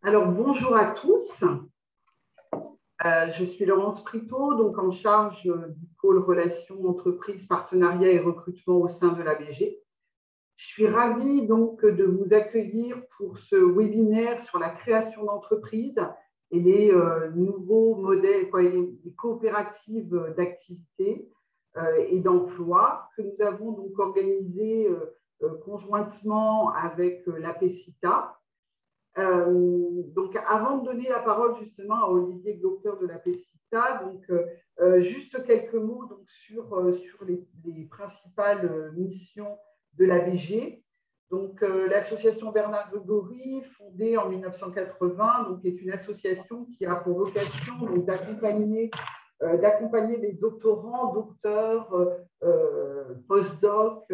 Alors, bonjour à tous. Euh, je suis Laurence Frito, donc en charge du pôle relations entreprises, partenariat et recrutement au sein de l'ABG. Je suis ravie donc de vous accueillir pour ce webinaire sur la création d'entreprises et les euh, nouveaux modèles, les, coopératives d'activité euh, et d'emploi que nous avons donc organisé conjointement avec l'APECITA euh, donc, avant de donner la parole justement à Olivier Glauceur de la PECITA, donc, euh, euh, juste quelques mots donc, sur, sur les, principales missions de l'ABG. Donc, l'association Bernard Grégory, fondée en 1980, donc, est une association qui a pour vocation d'accompagner d'accompagner les doctorants, docteurs, postdocs,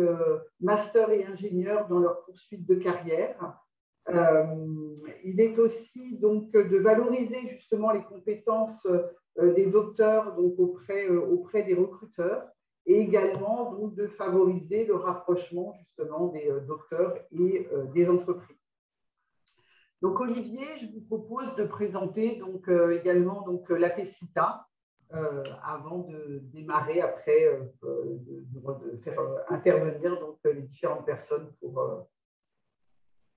masters et ingénieurs dans leur poursuite de carrière. Euh, il est aussi donc de valoriser justement les compétences euh, des docteurs donc auprès, euh, auprès des recruteurs et également donc de favoriser le rapprochement justement des docteurs et des entreprises. Donc Olivier, je vous propose de présenter donc également donc la PECITA avant de démarrer après de, faire intervenir donc les différentes personnes pour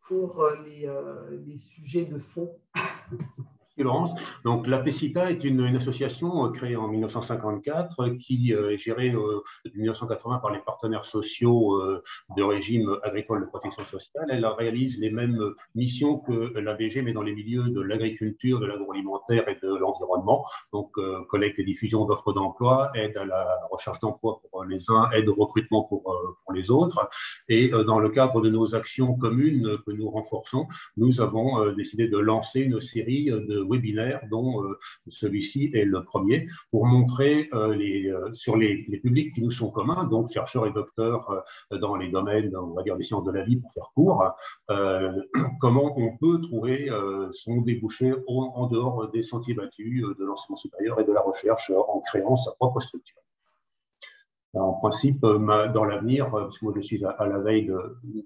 pour euh, euh, les sujets de fond. Donc, la PECITA est une, association euh, créée en 1954 qui est gérée depuis 1980 par les partenaires sociaux de régime agricole de protection sociale. Elle réalise les mêmes missions que l'ABG, mais dans les milieux de l'agriculture, de l'agroalimentaire et de l'environnement. Donc, collecte et diffusion d'offres d'emploi, aide à la recherche d'emploi pour les uns, aide au recrutement pour, pour les autres. Et dans le cadre de nos actions communes que nous renforçons, nous avons décidé de lancer une série de webinaire dont euh, celui-ci est le premier, pour montrer euh, les, euh, sur les, publics qui nous sont communs, donc chercheurs et docteurs dans les domaines, on va dire, des sciences de la vie, pour faire court, comment on peut trouver son débouché en dehors des sentiers battus de l'enseignement supérieur et de la recherche en créant sa propre structure en principe, euh, dans l'avenir, euh, parce que moi je suis à, la veille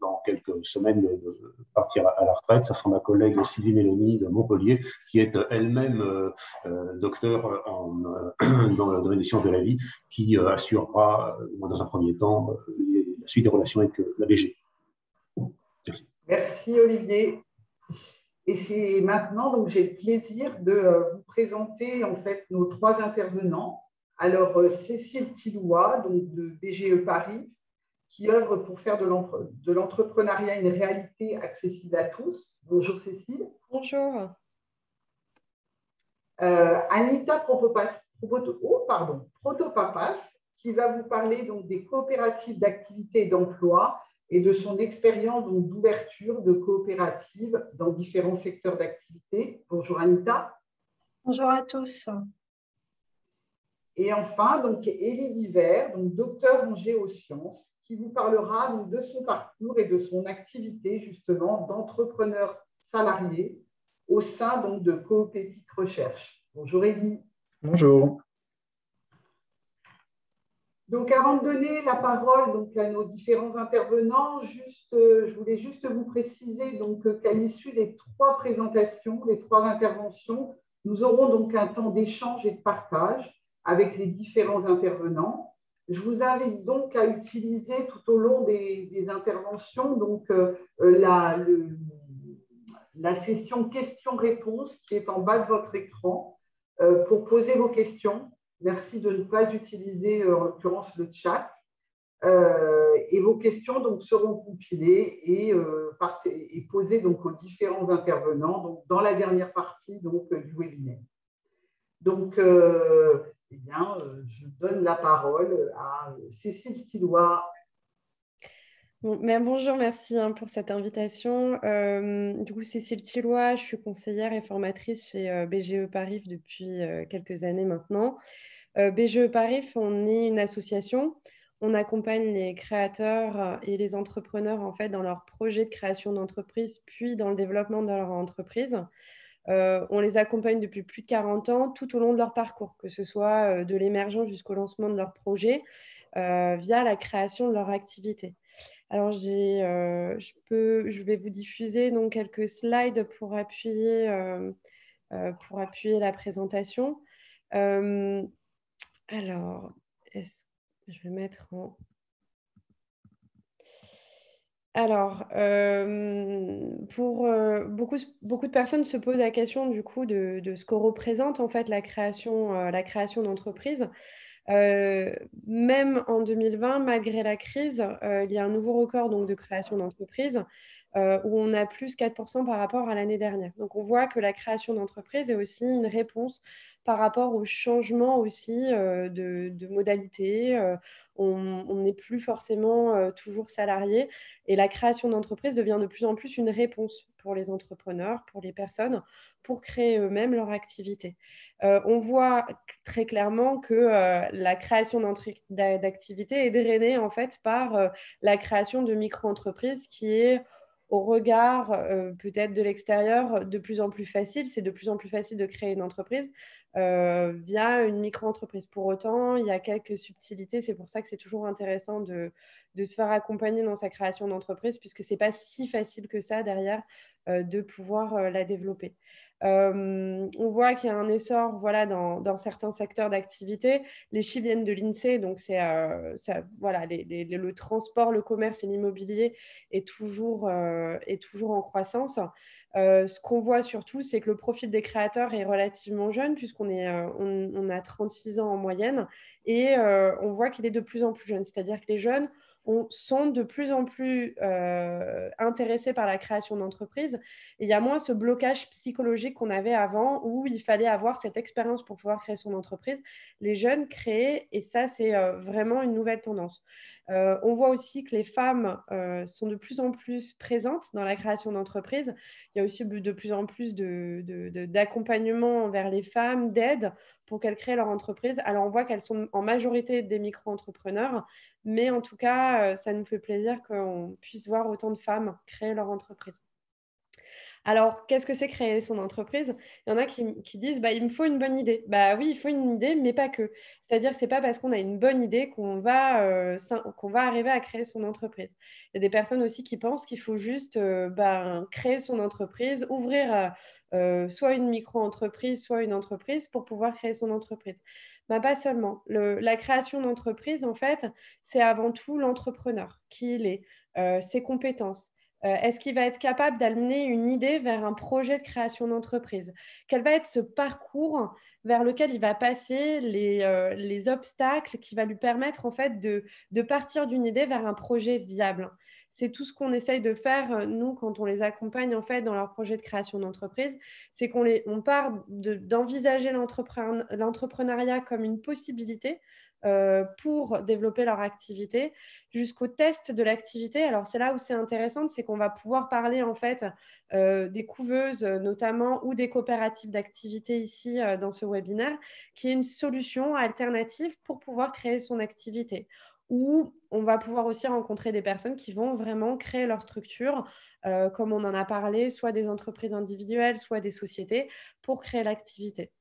dans quelques semaines de, partir à, la retraite, ça sera ma collègue Sylvie Mélanie de Montpellier, qui est elle-même euh, docteur dans le domaine des sciences de la vie, qui assurera, dans un premier temps, la suite des relations avec la. Merci. Merci Olivier. Et c'est maintenant, donc j'ai le plaisir de vous présenter en fait nos trois intervenants. Alors, euh, Cécile Tillois, donc de BGE Paris, qui œuvre pour faire de l'entrepreneuriat une réalité accessible à tous. Bonjour Cécile. Bonjour. Euh, Anita Propopas, oh, pardon, Protopapas, qui va vous parler donc, des coopératives d'activité et d'emploi et de son expérience d'ouverture de coopératives dans différents secteurs d'activité. Bonjour Anita. Bonjour à tous. Et enfin, donc, Élie Diver, donc, docteur en géosciences, qui vous parlera donc, de son parcours et de son activité justement d'entrepreneur salarié au sein donc, de Coopétique Recherche. Bonjour Élie. Bonjour. Donc, avant de donner la parole donc, à nos différents intervenants, juste, euh, je voulais juste vous préciser donc, qu'à l'issue des trois présentations, des trois interventions, nous aurons donc un temps d'échange et de partage avec les différents intervenants. Je vous invite donc à utiliser tout au long des, interventions donc, euh, la, la, session questions-réponses qui est en bas de votre écran euh, pour poser vos questions. Merci de ne pas utiliser euh, en l'occurrence le chat. et vos questions donc, seront compilées et, et, posées donc, aux différents intervenants donc, dans la dernière partie donc, du webinaire. Donc, eh bien, euh, je donne la parole à Cécile Tillois. bonjour, merci hein, pour cette invitation. Euh, du coup, Cécile Tillois, je suis conseillère et formatrice chez euh, BGE Paris depuis quelques années maintenant. BGE Paris, on est une association. On accompagne les créateurs et les entrepreneurs en fait dans leur projet de création d'entreprise, puis dans le développement de leur entreprise. Euh, on les accompagne depuis plus de 40 ans tout au long de leur parcours, que ce soit euh, de l'émergence jusqu'au lancement de leur projet, euh, via la création de leur activité. Alors, je, peux, je vais vous diffuser donc, quelques slides pour appuyer, pour appuyer la présentation. alors, je vais mettre en... Alors, pour beaucoup, de personnes se posent la question du coup de, ce que représente en fait la création, la création d'entreprise. même en 2020, malgré la crise, il y a un nouveau record donc, de création d'entreprise où on a plus 4% par rapport à l'année dernière. Donc, on voit que la création d'entreprise est aussi une réponse par rapport au changement aussi de, de modalités on n'est plus forcément euh, toujours salarié et la création d'entreprise devient de plus en plus une réponse pour les entrepreneurs, pour les personnes, pour créer eux-mêmes leur activité. Euh, on voit très clairement que euh, la création d'activité est drainée en fait par la création de micro-entreprises qui est au regard peut-être de l'extérieur de plus en plus facile. C'est de plus en plus facile de créer une entreprise. Euh, via une micro-entreprise. Pour autant, il y a quelques subtilités. C'est pour ça que c'est toujours intéressant de, se faire accompagner dans sa création d'entreprise, puisque ce n'est pas si facile que ça derrière euh, de pouvoir euh, la développer. On voit qu'il y a un essor voilà, dans, certains secteurs d'activité. Les chiffres viennent de l'INSEE, donc c'est voilà, le transport, le commerce et l'immobilier est, toujours est toujours en croissance. Euh, ce qu'on voit surtout, c'est que le profil des créateurs est relativement jeune, puisqu'on euh, on, a 36 ans en moyenne, et euh, on voit qu'il est de plus en plus jeune. C'est-à-dire que les jeunes on, sont de plus en plus intéressés par la création d'entreprises. il y a moins ce blocage psychologique qu'on avait avant, où il fallait avoir cette expérience pour pouvoir créer son entreprise. Les jeunes créent, et ça, c'est vraiment une nouvelle tendance. Euh, on voit aussi que les femmes euh, sont de plus en plus présentes dans la création d'entreprises. Il y a aussi de plus en plus d'accompagnement de, vers les femmes, d'aide pour qu'elles créent leur entreprise. Alors, on voit qu'elles sont en majorité des micro-entrepreneurs, mais en tout cas, euh, ça nous fait plaisir qu'on puisse voir autant de femmes créer leur entreprise. Alors, qu'est-ce que c'est créer son entreprise? Il y en a qui, disent bah, il me faut une bonne idée. Bah oui, il faut une idée, mais pas que. C'est-à-dire, c'est pas parce qu'on a une bonne idée qu'on va, euh, va arriver à créer son entreprise. Il y a des personnes aussi qui pensent qu'il faut juste euh, bah, créer son entreprise, ouvrir euh, soit une micro-entreprise, soit une entreprise pour pouvoir créer son entreprise. Bah, pas seulement. la création d'entreprise, en fait, c'est avant tout l'entrepreneur, qui il est, ses compétences est-ce qu'il va être capable d'amener une idée vers un projet de création d'entreprise? Quel va être ce parcours vers lequel il va passer les, euh, obstacles qui va lui permettre en fait de, partir d'une idée vers un projet viable? C'est tout ce qu'on essaye de faire, euh, nous, quand on les accompagne en fait dans leur projet de création d'entreprise, c'est qu'on on part d'envisager l'entrepreneuriat comme une possibilité, euh, pour développer leur activité jusqu'au test de l'activité. Alors c'est là où c'est intéressant, c'est qu'on va pouvoir parler en fait euh, des couveuses notamment ou des coopératives d'activité ici euh, dans ce webinaire, qui est une solution alternative pour pouvoir créer son activité. Ou on va pouvoir aussi rencontrer des personnes qui vont vraiment créer leur structure, comme on en a parlé, soit des entreprises individuelles, soit des sociétés, pour créer l'activité.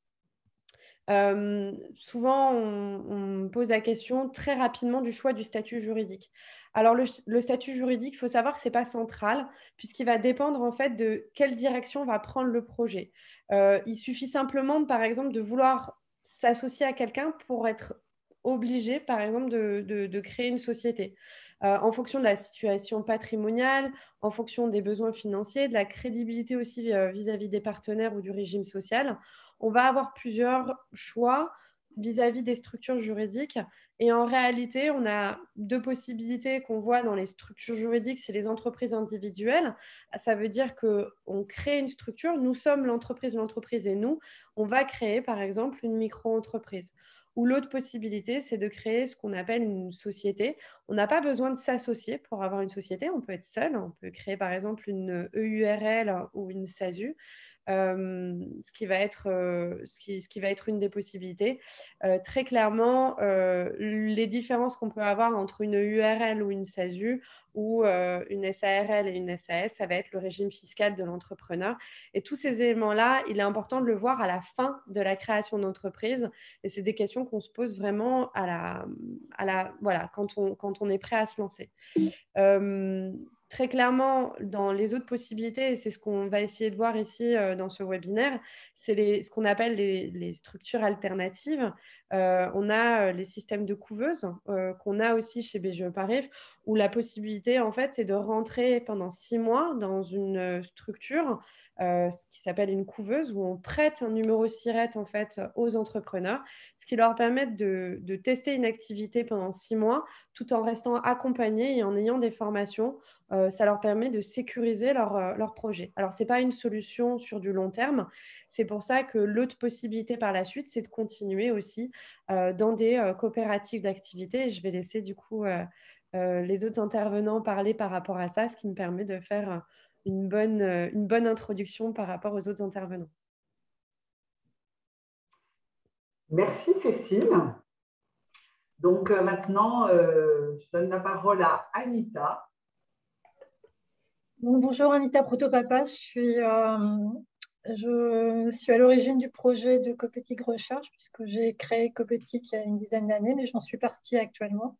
Euh, souvent, on, pose la question très rapidement du choix du statut juridique. Alors, le, statut juridique, il faut savoir que ce n'est pas central, puisqu'il va dépendre en fait de quelle direction va prendre le projet. Euh, il suffit simplement, par exemple, de vouloir s'associer à quelqu'un pour être obligé, par exemple, de, créer une société. Euh, en fonction de la situation patrimoniale, en fonction des besoins financiers, de la crédibilité aussi vis à -vis des partenaires ou du régime social on va avoir plusieurs choix vis-à-vis des structures juridiques. Et en réalité, on a deux possibilités qu'on voit dans les structures juridiques, c'est les entreprises individuelles. Ça veut dire qu'on crée une structure, nous sommes l'entreprise, l'entreprise et nous, on va créer par exemple une micro-entreprise. Ou l'autre possibilité, c'est de créer ce qu'on appelle une société. On n'a pas besoin de s'associer pour avoir une société, on peut être seul, on peut créer par exemple une EURL ou une SASU. Ce, qui va être, qui, ce, qui, va être une des possibilités. très clairement, les différences qu'on peut avoir entre une URL ou une SASU ou une SARL et une SAS, ça va être le régime fiscal de l'entrepreneur. Et tous ces éléments-là, il est important de le voir à la fin de la création d'entreprise. Et c'est des questions qu'on se pose vraiment à la, voilà, quand, on, quand on est prêt à se lancer. Très clairement, dans les autres possibilités, et c'est ce qu'on va essayer de voir ici euh, dans ce webinaire, c'est ce qu'on appelle les, structures alternatives. Euh, on a euh, les systèmes de couveuses qu'on a aussi chez BGE Paris, où la possibilité, en fait, c'est de rentrer pendant six mois dans une structure euh, ce qui s'appelle une couveuse, où on prête un numéro SIRET en fait aux entrepreneurs, ce qui leur permet de, tester une activité pendant six mois, tout en restant accompagnés et en ayant des formations. Euh, ça leur permet de sécuriser leur, euh, leur projet. Alors, ce n'est pas une solution sur du long terme. C'est pour ça que l'autre possibilité par la suite, c'est de continuer aussi dans des coopératives d'activité. je vais laisser du coup les autres intervenants parler par rapport à ça, ce qui me permet de faire une bonne, euh, une bonne introduction par rapport aux autres intervenants. Merci Cécile. Donc euh, maintenant, euh, je donne la parole à Anita. bonjour Anita Protopapa, je suis, je suis à l'origine du projet de Copétique Recherche puisque j'ai créé Copétique il y a une dizaine d'années, mais j'en suis partie actuellement.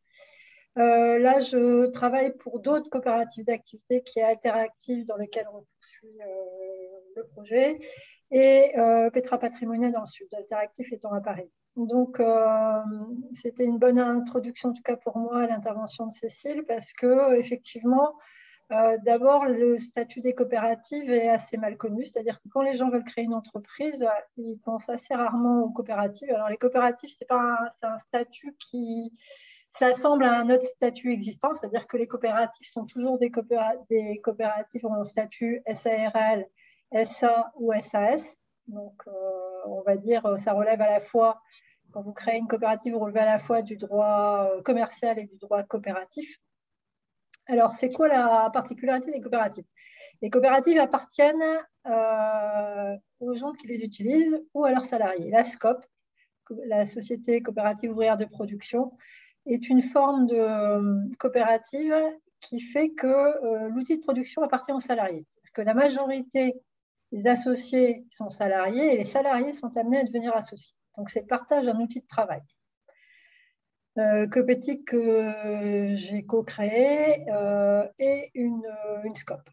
Euh, là, je travaille pour d'autres coopératives d'activité qui est Alteractive, dans lequel on poursuit euh, le projet, et euh, Petra Patrimonia dans le sud, Alteractive étant à Paris. Donc, c'était une bonne introduction, en tout cas pour moi, à l'intervention de Cécile, parce que effectivement, D'abord, le statut des coopératives est assez mal connu, c'est-à-dire que quand les gens veulent créer une entreprise, ils pensent assez rarement aux coopératives. Alors, les coopératives, c'est un, un statut qui, ça semble à un autre statut existant, c'est-à-dire que les coopératives sont toujours des, coopératives en statut SARL, SA ou SAS. Donc, euh, on va dire, ça relève à la fois, quand vous créez une coopérative, vous relevez à la fois du droit euh, commercial et du droit coopératif. Alors, c'est quoi la particularité des coopératives? Les coopératives appartiennent euh, aux gens qui les utilisent ou à leurs salariés. La SCOP, la Société coopérative ouvrière de production, est une forme de euh, coopérative qui fait que euh, l'outil de production appartient aux salariés. C'est-à-dire que la majorité des associés sont salariés et les salariés sont amenés à devenir associés. Donc, c'est le partage d'un outil de travail. Euh, que j'ai co-créé euh, et une, une, scope.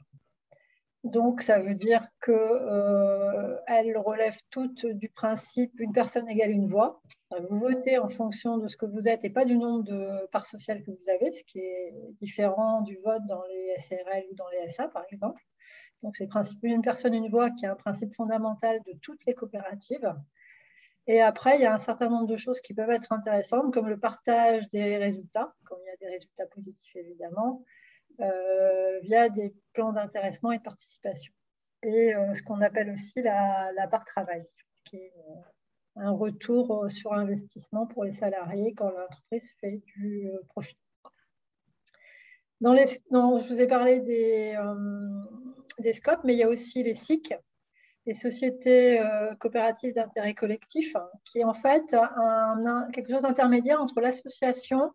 Donc, ça veut dire qu'elles euh, relèvent toutes du principe une personne égale une voix. Vous votez en fonction de ce que vous êtes et pas du nombre de parts sociales que vous avez, ce qui est différent du vote dans les SRL ou dans les SA, par exemple. Donc, c'est le principe une personne, une voix qui est un principe fondamental de toutes les coopératives. Et après, il y a un certain nombre de choses qui peuvent être intéressantes, comme le partage des résultats, quand il y a des résultats positifs, évidemment, euh, via des plans d'intéressement et de participation. Et euh, ce qu'on appelle aussi la, part travail, qui est euh, un retour sur investissement pour les salariés quand l'entreprise fait du profit. Je vous ai parlé des, des scopes, mais il y a aussi les SIC, les sociétés coopératives d'intérêt collectif, hein, qui est en fait quelque chose d'intermédiaire entre l'association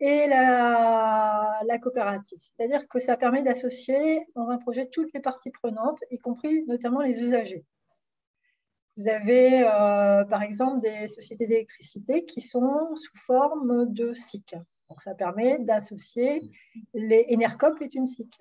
et la, coopérative. C'est-à-dire que ça permet d'associer dans un projet toutes les parties prenantes, y compris notamment les usagers. Vous avez euh, par exemple des sociétés d'électricité qui sont sous forme de SIC. Donc ça permet d'associer les Enercop est une SIC.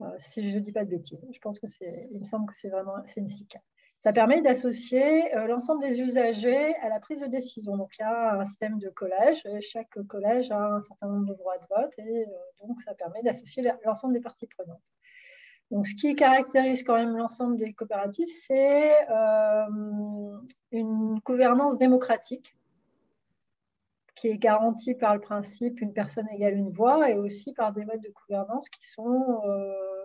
Euh, si je ne dis pas de bêtises, je pense que c'est, il me semble que c'est vraiment c'est une SIC. Ça permet d'associer euh, l'ensemble des usagers à la prise de décision. Donc, il y a un système de collège. Chaque collège a un certain nombre de droits de vote. Et euh, donc, ça permet d'associer l'ensemble des parties prenantes. Donc, ce qui caractérise quand même l'ensemble des coopératives, c'est une gouvernance démocratique qui est garantie par le principe une personne égale une voix et aussi par des modes de gouvernance qui sont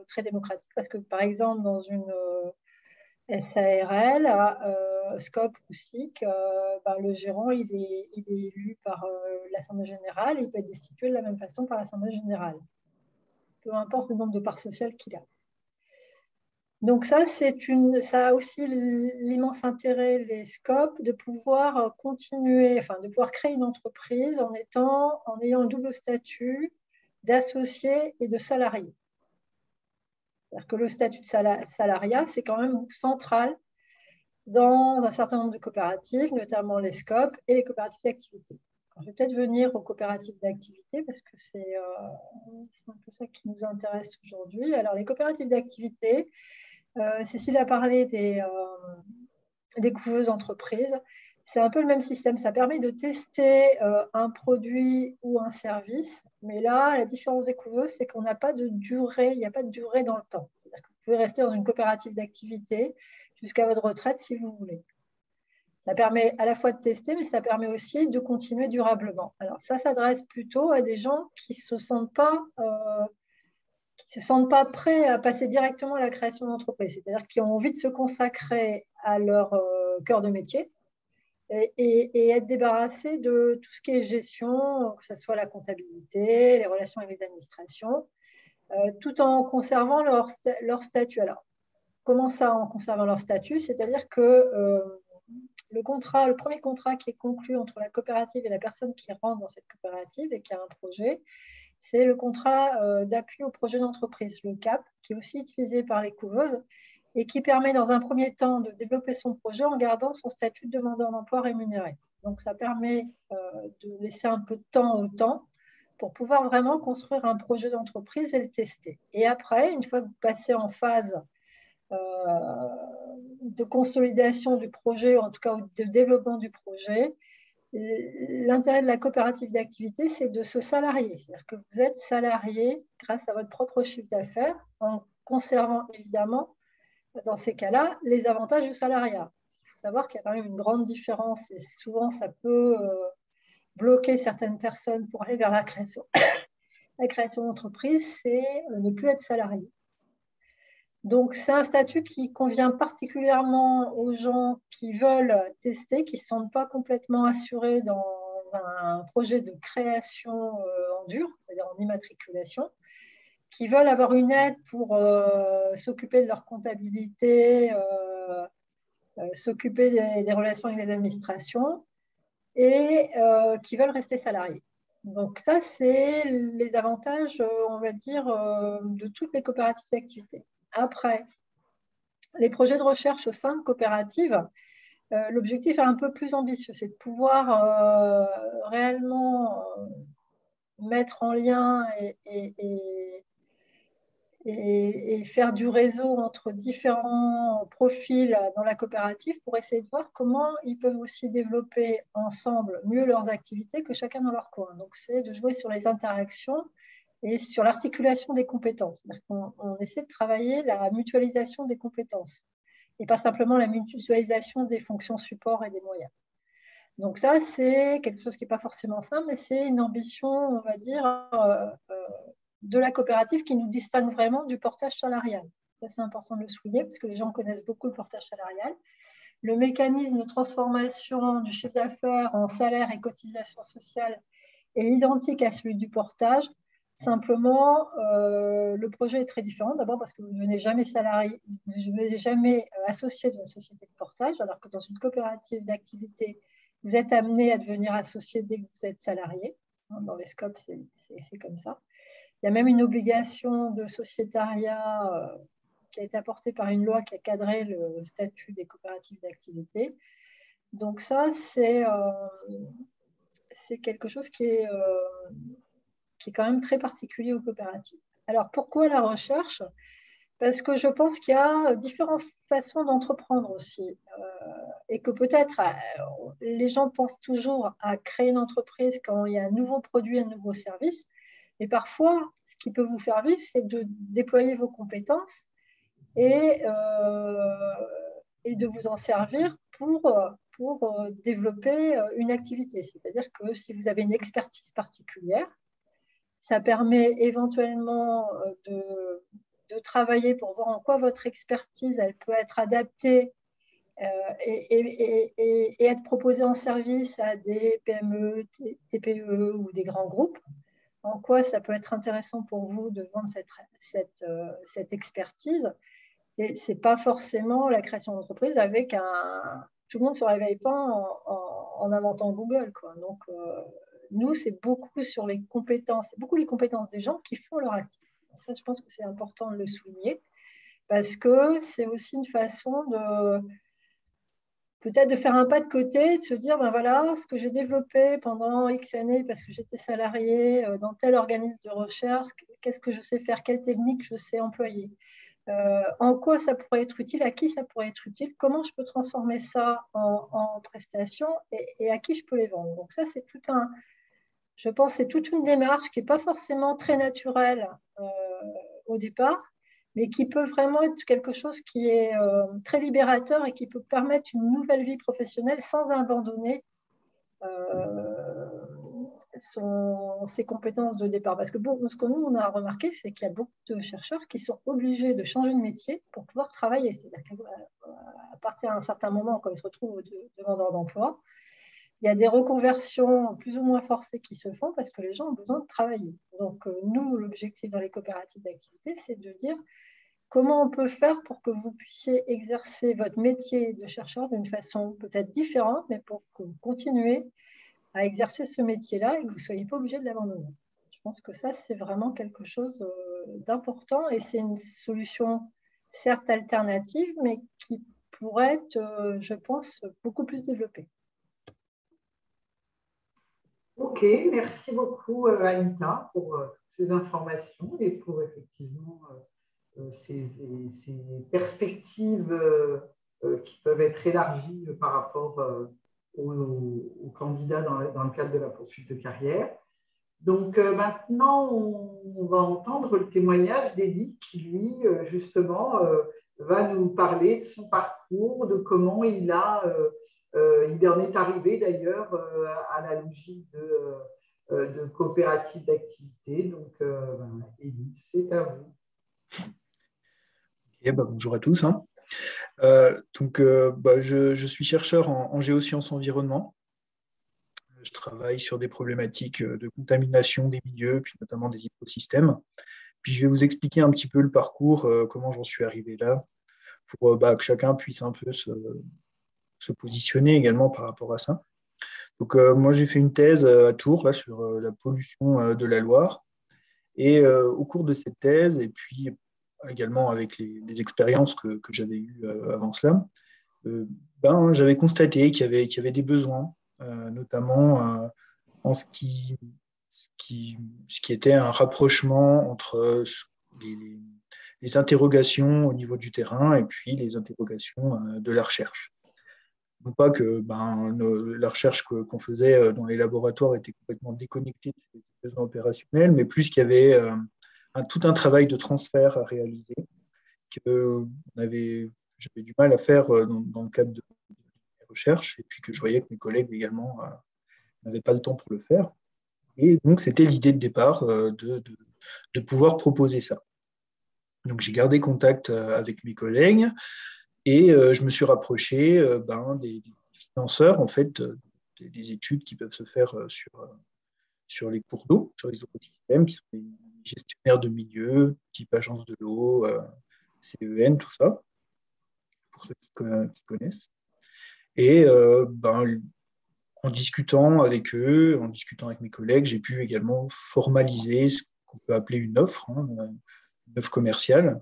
très démocratiques. Parce que, par exemple, dans une SARL, euh, SCOP ou SIC, euh, ben, le gérant il est, il est élu par euh, l'Assemblée générale et il peut être destitué de la même façon par l'Assemblée générale, peu importe le nombre de parts sociales qu'il a. Donc ça, c'est une, ça a aussi l'immense intérêt, les scopes, de pouvoir continuer, enfin de pouvoir créer une entreprise en, étant, en ayant le double statut d'associé et de salarié. C'est-à-dire que le statut de salariat, c'est quand même central dans un certain nombre de coopératives, notamment les scopes et les coopératives d'activité. Je vais peut-être venir aux coopératives d'activité parce que c'est euh, un peu ça qui nous intéresse aujourd'hui. Alors, les coopératives d'activité, euh, Cécile a parlé des, euh, couveuses entreprises. C'est un peu le même système. Ça permet de tester un produit ou un service. Mais là, la différence des couveuses, c'est qu'on n'a pas de durée, il n'y a pas de durée dans le temps. C'est-à-dire que vous pouvez rester dans une coopérative d'activité jusqu'à votre retraite si vous voulez. Ça permet à la fois de tester, mais ça permet aussi de continuer durablement. Alors ça s'adresse plutôt à des gens qui ne se sentent pas euh, se sentent pas prêts à passer directement à la création d'entreprise, c'est-à-dire qui ont envie de se consacrer à leur euh, cœur de métier et, être débarrassés de tout ce qui est gestion, que ce soit la comptabilité, les relations avec les administrations, euh, tout en conservant leur, statut. Alors, comment ça en conservant leur statut? C'est-à-dire que contrat, le premier contrat qui est conclu entre la coopérative et la personne qui rentre dans cette coopérative et qui a un projet, c'est le contrat euh, d'appui au projet d'entreprise, le CAP, qui est aussi utilisé par les couveuses et qui permet dans un premier temps de développer son projet en gardant son statut de demandeur d'emploi rémunéré. Donc ça permet euh, de laisser un peu de temps au temps pour pouvoir vraiment construire un projet d'entreprise et le tester. Et après, une fois que vous passez en phase euh, de consolidation du projet, en tout cas de développement du projet, l'intérêt de la coopérative d'activité, c'est de se salarier. C'est-à-dire que vous êtes salarié grâce à votre propre chiffre d'affaires, en conservant évidemment, dans ces cas-là, les avantages du salariat. Il faut savoir qu'il y a quand même une grande différence et souvent ça peut euh, bloquer certaines personnes pour aller vers la création. la création d'entreprise, c'est euh, ne plus être salarié. Donc, c'est un statut qui convient particulièrement aux gens qui veulent tester, qui ne sentent pas complètement assurés dans un projet de création euh, en dur, c'est-à-dire en immatriculation, qui veulent avoir une aide pour euh, s'occuper de leur comptabilité, euh, s'occuper des, des, relations avec les administrations et qui veulent rester salariés. Donc ça, c'est les avantages, on va dire, de toutes les coopératives d'activité. Après, les projets de recherche au sein de coopératives, euh, l'objectif est un peu plus ambitieux, c'est de pouvoir euh, réellement euh, mettre en lien et, et, faire du réseau entre différents profils dans la coopérative pour essayer de voir comment ils peuvent aussi développer ensemble mieux leurs activités que chacun dans leur coin. Donc, c'est de jouer sur les interactions et sur l'articulation des compétences. On, essaie de travailler la mutualisation des compétences et pas simplement la mutualisation des fonctions support et des moyens. Donc ça, c'est quelque chose qui n'est pas forcément simple, mais c'est une ambition, on va dire, euh, euh, de la coopérative qui nous distingue vraiment du portage salarial. Ça, c'est important de le souligner parce que les gens connaissent beaucoup le portage salarial. Le mécanisme de transformation du chiffre d'affaires en salaire et cotisation sociale est identique à celui du portage, Simplement, euh, le projet est très différent. D'abord parce que vous ne devenez jamais salarié, vous ne jamais euh, associé d'une société de portage, alors que dans une coopérative d'activité, vous êtes amené à devenir associé dès que vous êtes salarié. Hein, dans les scopes, c'est comme ça. Il y a même une obligation de sociétariat euh, qui a été apportée par une loi qui a cadré le statut des coopératives d'activité. Donc ça, c'est quelque chose qui est qui est quand même très particulier aux coopératives. Alors pourquoi la recherche? Parce que je pense qu'il y a différentes façons d'entreprendre aussi. Euh, et que peut-être euh, les gens pensent toujours à créer une entreprise quand il y a un nouveau produit, un nouveau service. Mais parfois, ce qui peut vous faire vivre, c'est de déployer vos compétences et, euh, de vous en servir pour développer une activité. C'est-à-dire que si vous avez une expertise particulière, ça permet éventuellement euh, de, travailler pour voir en quoi votre expertise elle peut être adaptée euh, et, être proposée en service à des PME, TPE ou des grands groupes. En quoi ça peut être intéressant pour vous de vendre cette, euh, expertise Et ce n'est pas forcément la création d'entreprise avec un. Tout le monde ne se réveille pas en, inventant Google. Quoi. Donc, nous, c'est beaucoup sur les compétences, beaucoup les compétences des gens qui font leur activité. Donc, ça, je pense que c'est important de le souligner parce que c'est aussi une façon de peut-être de faire un pas de côté, de se dire, ben voilà, ce que j'ai développé pendant X années parce que j'étais salarié euh, dans tel organisme de recherche, qu'est-ce que je sais faire, quelle technique je sais employer, euh, en quoi ça pourrait être utile, à qui ça pourrait être utile, comment je peux transformer ça en, en prestation et, à qui je peux les vendre. Donc ça, c'est tout un, je pense, c'est toute une démarche qui n'est pas forcément très naturelle euh, au départ, mais qui peut vraiment être quelque chose qui est euh, très libérateur et qui peut permettre une nouvelle vie professionnelle sans abandonner euh, ses compétences de départ. Parce que bon, ce que nous, on a remarqué, c'est qu'il y a beaucoup de chercheurs qui sont obligés de changer de métier pour pouvoir travailler. C'est-à-dire qu'à partir d'un certain moment, quand ils se retrouvent demandeurs d'emploi, il y a des reconversions plus ou moins forcées qui se font parce que les gens ont besoin de travailler. Donc, euh, nous, l'objectif dans les coopératives d'activité, c'est de dire comment on peut faire pour que vous puissiez exercer votre métier de chercheur d'une façon peut-être différente, mais pour que vous continuez à exercer ce métier-là et que vous ne soyez pas obligé de l'abandonner. Je pense que ça, c'est vraiment quelque chose euh, d'important et c'est une solution certes alternative, mais qui pourrait être, euh, je pense, beaucoup plus développée. Merci beaucoup euh, Anita pour euh, ces informations et pour effectivement euh, ces, perspectives qui peuvent être élargies par rapport aux, candidats dans, le cadre de la poursuite de carrière. Donc maintenant, on, va entendre le témoignage d'Elie qui, lui, justement, va nous parler de son parcours, de comment il a il en est arrivé d'ailleurs euh, à la logique de, euh, coopérative d'activité. Donc, ben, c'est à vous. Bah, bonjour à tous. Hein. donc, bah, je, suis chercheur en, géosciences environnement. Je travaille sur des problématiques de contamination des milieux, puis notamment des écosystèmes. Puis je vais vous expliquer un petit peu le parcours, comment j'en suis arrivé là, pour bah, que chacun puisse un peu se, se positionner également par rapport à ça. Donc, euh, moi, j'ai fait une thèse euh, à Tours sur euh, la pollution de la Loire. Et au cours de cette thèse, et puis également avec les, expériences que, j'avais eues avant cela, ben, j'avais constaté qu'il y, avait, des besoins, notamment en ce qui, était un rapprochement entre les, interrogations au niveau du terrain et puis les interrogations de la recherche non pas que ben, la recherche qu'on faisait euh, dans les laboratoires était complètement déconnectée de ces besoins opérationnels, mais plus qu'il y avait euh, un, tout un travail de transfert à réaliser que j'avais du mal à faire euh, dans, le cadre de, mes recherches, et puis que je voyais que mes collègues également n'avaient pas le temps pour le faire. Et donc, c'était l'idée de départ de, de, de, pouvoir proposer ça. Donc, j'ai gardé contact avec mes collègues. Et euh, je me suis rapproché euh, ben, des, financeurs, en fait, euh, des, études qui peuvent se faire sur, sur les cours d'eau, sur les écosystèmes, qui sont des gestionnaires de milieux, type agence de l'eau, CEN, tout ça, pour ceux qui, connaissent. Et ben, en discutant avec eux, en discutant avec mes collègues, j'ai pu également formaliser ce qu'on peut appeler une offre, hein, une offre commerciale,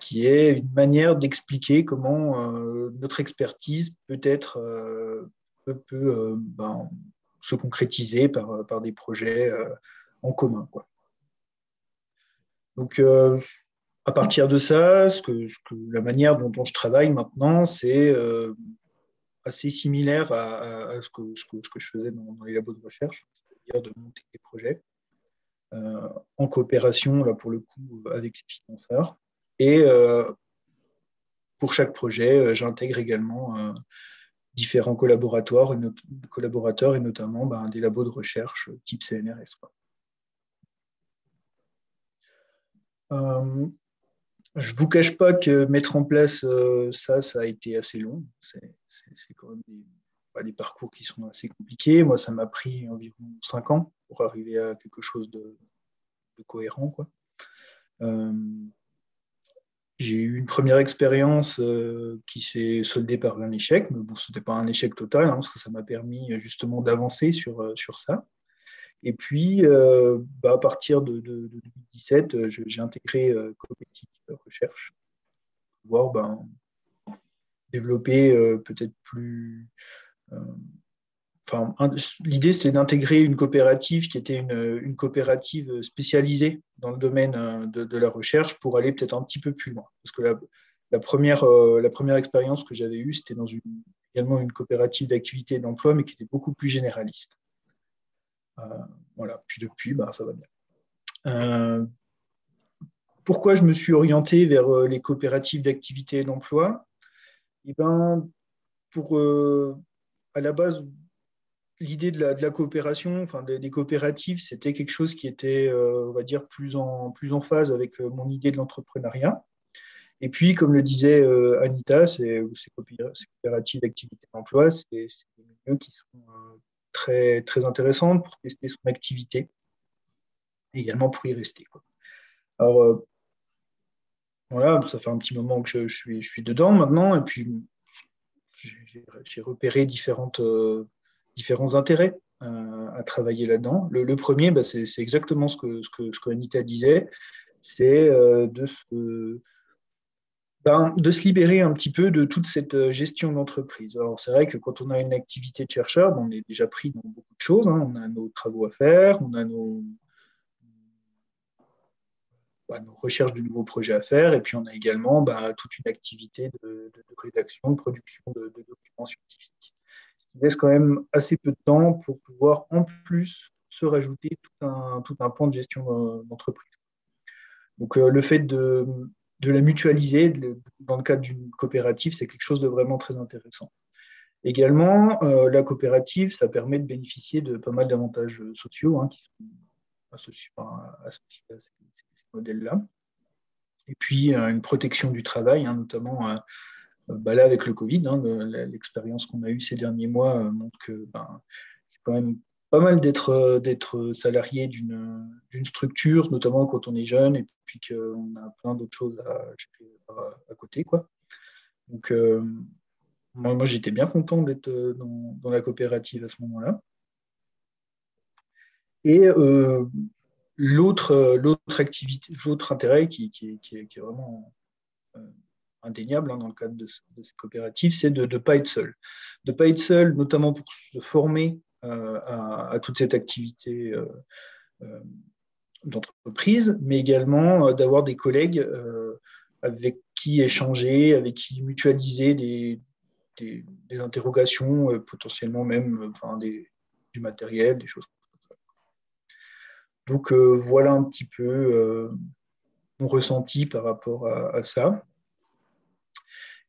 qui est une manière d'expliquer comment euh, notre expertise peut être euh, peut, euh, ben, se concrétiser par, des projets en commun. Donc, à partir de ça, ce que, la manière dont, je travaille maintenant, c'est assez similaire à, ce, que, je faisais dans, les labos de recherche, c'est-à-dire de monter des projets en coopération, là, pour le coup, avec ces financeurs. Et euh, pour chaque projet, euh, j'intègre également euh, différents collaborateurs, collaborateurs et notamment ben, des labos de recherche type CNRS. je ne vous cache pas que mettre en place ça, ça a été assez long. C'est quand même des, parcours qui sont assez compliqués. Moi, ça m'a pris environ cinq ans pour arriver à quelque chose de, cohérent. Quoi j'ai eu une première expérience qui s'est soldée par un échec, mais bon, ce n'était pas un échec total, hein, parce que ça m'a permis justement d'avancer sur, sur ça. Et puis, bah, à partir de, 2017, j'ai intégré Copétique Recherche pour pouvoir ben, développer peut-être plus l'idée, c'était d'intégrer une coopérative qui était une, coopérative spécialisée dans le domaine euh, de, la recherche pour aller peut-être un petit peu plus loin. Parce que la, première, euh, première expérience que j'avais eue, c'était dans une, également une coopérative d'activité et d'emploi, mais qui était beaucoup plus généraliste. Euh, voilà, puis depuis, bah, ça va bien. pourquoi je me suis orienté vers les coopératives d'activité et d'emploi? Eh ben, pour, à la base, l'idée de la, coopération, enfin des, coopératives, c'était quelque chose qui était, euh, on va dire, plus en, plus en phase avec euh, mon idée de l'entrepreneuriat. Et puis, comme le disait euh, Anita, ces, coopératives d'activité d'emploi, c'est des milieux qui sont très, très intéressantes pour tester son activité et également pour y rester. Alors, voilà, ça fait un petit moment que je suis dedans maintenant, et puis j'ai repéré différentes différents intérêts euh, à travailler là-dedans. Le, premier, bah, c'est exactement ce que, Anita disait, c'est euh, de se, ben, de se libérer un petit peu de toute cette euh, gestion d'entreprise. Alors c'est vrai que quand on a une activité de chercheur, on est déjà pris dans beaucoup de choses. Hein. On a nos travaux à faire, on a nos, ben, nos recherches de nouveaux projets à faire, et puis on a également toute une activité de, rédaction, de production de documents scientifiques laisse quand même assez peu de temps pour pouvoir en plus se rajouter tout un, tout un de gestion d'entreprise. Donc euh, le fait de, de la mutualiser dans le cadre d'une coopérative, c'est quelque chose de vraiment très intéressant. Également, euh, la coopérative, ça permet de bénéficier de pas mal d'avantages sociaux hein, qui sont associés, à ces, modèles-là. Et puis, euh, une protection du travail, hein, notamment bah là, avec le Covid, hein, l'expérience qu'on a eue ces derniers mois euh, montre que ben, c'est quand même pas mal d'être euh, salarié d'une structure, notamment quand on est jeune et puis qu'on a plein d'autres choses à, côté. Quoi. Donc, euh, moi, j'étais bien content d'être dans, la coopérative à ce moment-là. Et l'autre activité, l'autre intérêt qui, est vraiment indéniable hein, dans le cadre de, ces coopératives, c'est de ne pas être seul. De ne pas être seul, notamment pour se former euh, à, toute cette activité euh, euh, d'entreprise, mais également d'avoir des collègues avec qui échanger, avec qui mutualiser des, interrogations, potentiellement même enfin, du matériel, des choses comme ça. Donc voilà un petit peu mon ressenti par rapport à ça.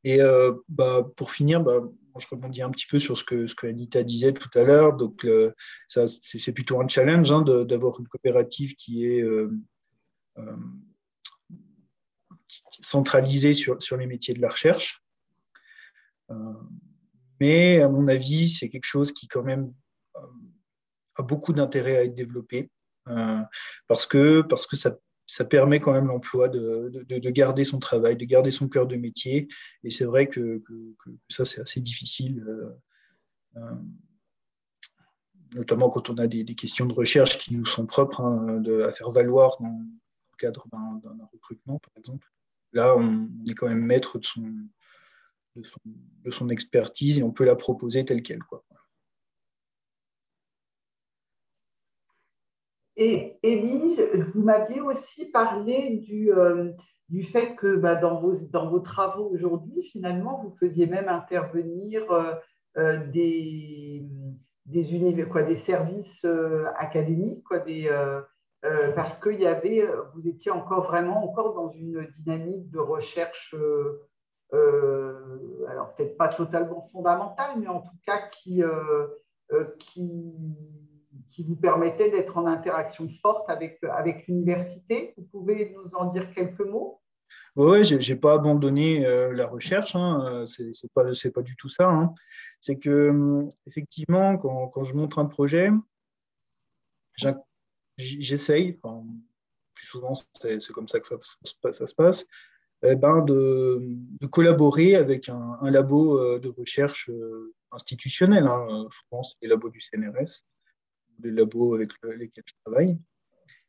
Et euh, bah, pour finir, bah, je rebondis un petit peu sur ce que, Anita disait tout à l'heure. Donc, c'est plutôt un challenge hein, d'avoir une coopérative qui est euh, euh, centralisée sur, sur, les métiers de la recherche. mais à mon avis, c'est quelque chose qui quand même a beaucoup d'intérêt à être développé parce que, parce que ça ça permet quand même l'emploi de, de, garder son travail, de garder son cœur de métier. Et c'est vrai que, ça, c'est assez difficile, euh, euh, notamment quand on a des, questions de recherche qui nous sont propres hein, à faire valoir dans le cadre d'un recrutement, par exemple. Là, on, est quand même maître de son, de son, de son expertise et on peut la proposer telle qu'elle. Quoi. Et Élie, vous m'aviez aussi parlé du, euh, du fait que bah, dans, vos, dans vos travaux aujourd'hui, finalement, vous faisiez même intervenir euh, euh, des, des, quoi, des services académiques, quoi, parce que y avait, vous étiez encore vraiment encore dans une dynamique de recherche, alors peut-être pas totalement fondamentale, mais en tout cas qui, qui qui vous permettait d'être en interaction forte avec, avec l'université. Vous pouvez nous en dire quelques mots? Oui, je n'ai pas abandonné euh, la recherche, hein. Euh, ce n'est pas, du tout ça. Hein. C'est que, hum, effectivement, quand, quand, je montre un projet, j'essaye, plus souvent c'est comme ça que ça, se passe, eh ben de, collaborer avec un, labo de recherche institutionnel. Hein, pense les labos du CNRS, les labos avec lesquels je travaille.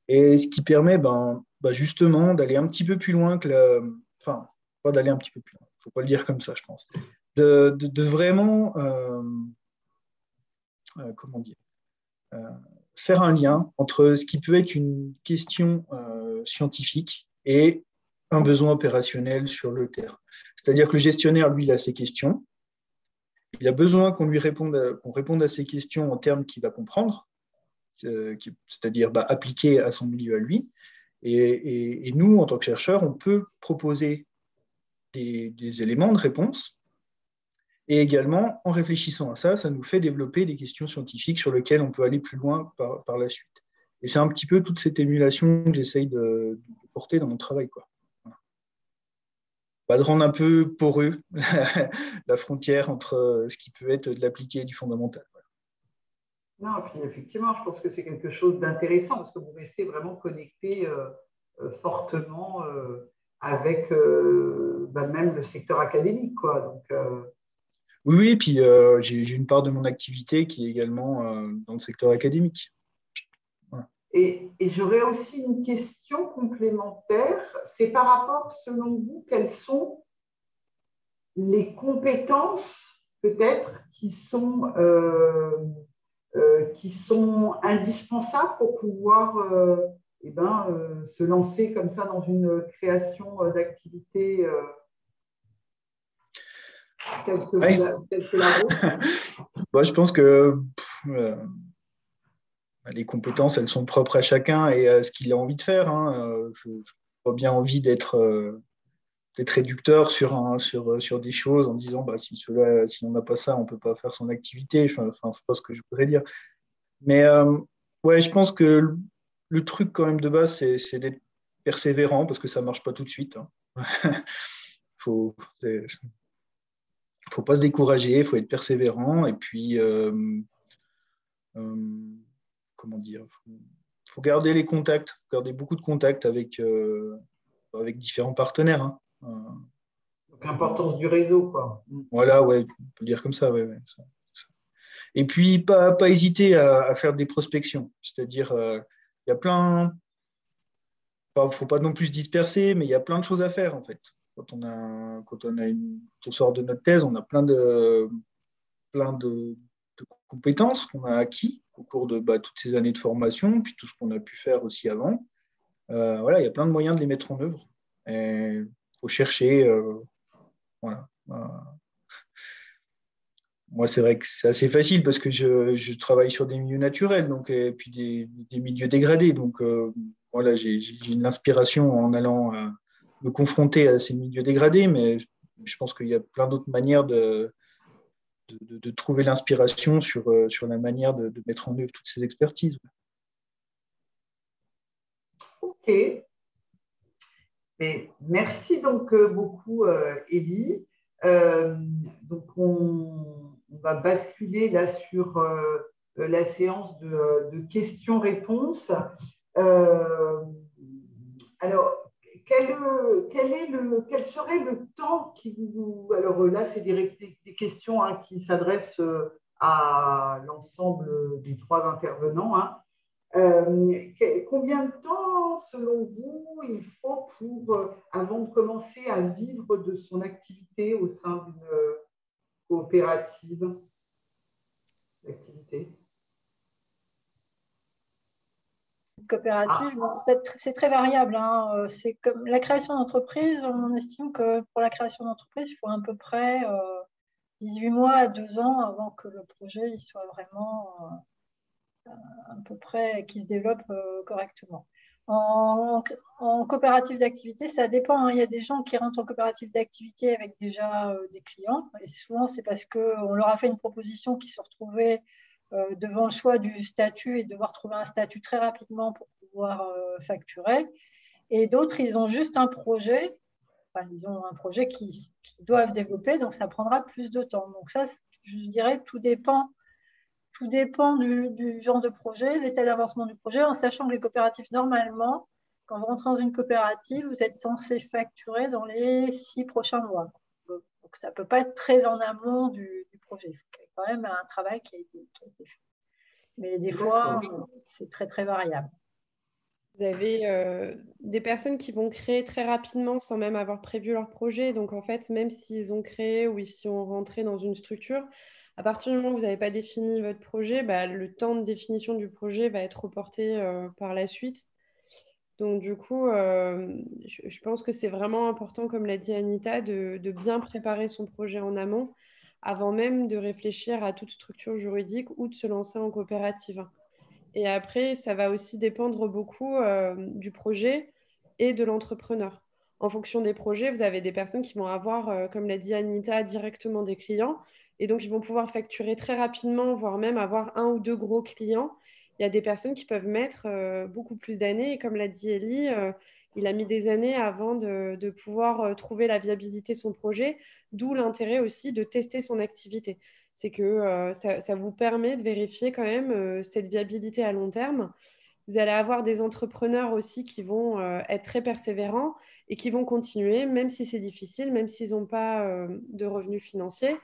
Et ce qui permet ben, ben justement d'aller un petit peu plus loin que la. Enfin, pas d'aller un petit peu plus loin, il ne faut pas le dire comme ça, je pense. De, vraiment. Euh, euh, comment dire euh, Faire un lien entre ce qui peut être une question scientifique et un besoin opérationnel sur le terrain. C'est-à-dire que le gestionnaire, lui, il a ses questions. Il a besoin qu'on lui réponde, qu'on réponde à ses questions en termes qu'il va comprendre. Euh, c'est-à-dire bah, appliqué à son milieu à lui. Et, nous, en tant que chercheurs, on peut proposer des, éléments de réponse. Et également, en réfléchissant à ça, ça nous fait développer des questions scientifiques sur lesquelles on peut aller plus loin par, la suite. Et c'est un petit peu toute cette émulation que j'essaye de, porter dans mon travail. Quoi. Bah, de rendre un peu poreux la frontière entre ce qui peut être de l'appliqué et du fondamental. Non, et puis effectivement, je pense que c'est quelque chose d'intéressant parce que vous restez vraiment connecté euh, euh, fortement euh, avec bah, même le secteur académique. Quoi. Donc, oui, oui, puis j'ai une part de mon activité qui est également dans le secteur académique. Et, et j'aurais aussi une question complémentaire. C'est par rapport, selon vous, quelles sont les compétences peut-être qui sont qui sont indispensables pour pouvoir euh, eh ben, euh, se lancer comme ça dans une création d'activité telle que, la Je pense que les compétences, elles sont propres à chacun et à ce qu'il a envie de faire. Hein. Je n'ai pas bien envie d'être réducteur sur, un, sur, sur des choses en disant bah, si, cela, si on n'a pas ça, on ne peut pas faire son activité. Enfin, c'est pas ce que je voudrais dire. Mais euh, ouais, je pense que le, truc quand même de base, c'est d'être persévérant parce que ça ne marche pas tout de suite. Il hein. faut, faut pas se décourager, il faut être persévérant et puis euh, euh, comment dire, faut, faut garder les contacts, garder beaucoup de contacts avec avec différents partenaires. Hein. L'importance du réseau, quoi. Voilà, ouais, on peut dire comme ça, ouais, Et puis, pas, pas hésiter à, faire des prospections. C'est-à-dire, euh, il y a plein. Il ne faut pas non plus se disperser, mais il y a plein de choses à faire, en fait. Quand on, a, quand on, a une, on sort de notre thèse, on a plein de, plein de, compétences qu'on a acquis au cours de bah, toutes ces années de formation, puis tout ce qu'on a pu faire aussi avant. Euh, voilà, il y a plein de moyens de les mettre en œuvre. Et faut chercher. Euh, voilà. Moi, c'est vrai que c'est assez facile parce que je, travaille sur des milieux naturels donc, et puis des, milieux dégradés. Donc, euh, voilà, j'ai une inspiration en allant me confronter à ces milieux dégradés, mais je pense qu'il y a plein d'autres manières de, de, trouver l'inspiration sur, sur la manière de, mettre en œuvre toutes ces expertises. Ok merci donc euh, beaucoup, euh, Élie. Euh, donc, on, va basculer là sur la séance de, questions-réponses. alors, quel, est le, quel serait le temps qui vous. Alors là, c'est des, questions hein, qui s'adressent à l'ensemble des trois intervenants. Hein. Euh, combien de temps, selon vous, il faut pour, euh, avant de commencer à vivre de son activité au sein d'une euh, coopérative d'activité Coopérative, ah. c'est très variable. Hein. C'est comme la création d'entreprise, on estime que pour la création d'entreprise, il faut à peu près 18 mois à 2 ans avant que le projet soit vraiment à peu près qui se développe euh, correctement. En, coopérative d'activité, ça dépend. Hein. Il y a des gens qui rentrent en coopérative d'activité avec déjà euh, des clients. Et souvent, c'est parce qu'on leur a fait une proposition qui se retrouvait euh, devant le choix du statut et devoir trouver un statut très rapidement pour pouvoir facturer. Et d'autres, ils ont juste un projet. Ils ont un projet qu'ils doivent développer, donc ça prendra plus de temps. Donc ça, je dirais, tout dépend tout dépend du, genre de projet, l'état d'avancement du projet, en sachant que les coopératives, normalement, quand vous rentrez dans une coopérative, vous êtes censé facturer dans les six prochains mois. Donc, ça ne peut pas être très en amont du, projet. Il faut quand même un travail qui a été, fait. Mais des fois, c'est très, très variable. Vous avez euh, des personnes qui vont créer très rapidement sans même avoir prévu leur projet. Donc, en fait, même s'ils ont créé ou s'ils ont rentré dans une structure, à partir du moment où vous n'avez pas défini votre projet, bah, le temps de définition du projet va être reporté euh, par la suite. Donc, du coup, euh, je, pense que c'est vraiment important, comme l'a dit Anita, de, bien préparer son projet en amont avant même de réfléchir à toute structure juridique ou de se lancer en coopérative. Et après, ça va aussi dépendre beaucoup euh, du projet et de l'entrepreneur. En fonction des projets, vous avez des personnes qui vont avoir, comme l'a dit Anita, directement des clients. Et donc, ils vont pouvoir facturer très rapidement, voire même avoir un ou deux gros clients il y a des personnes qui peuvent mettre euh, beaucoup plus d'années. Et comme l'a dit Ellie, euh, il a mis des années avant de, pouvoir euh, trouver la viabilité de son projet, d'où l'intérêt aussi de tester son activité. C'est que ça, vous permet de vérifier quand même cette viabilité à long terme. Vous allez avoir des entrepreneurs aussi qui vont être très persévérants et qui vont continuer, même si c'est difficile, même s'ils n'ont pas de revenus financiers.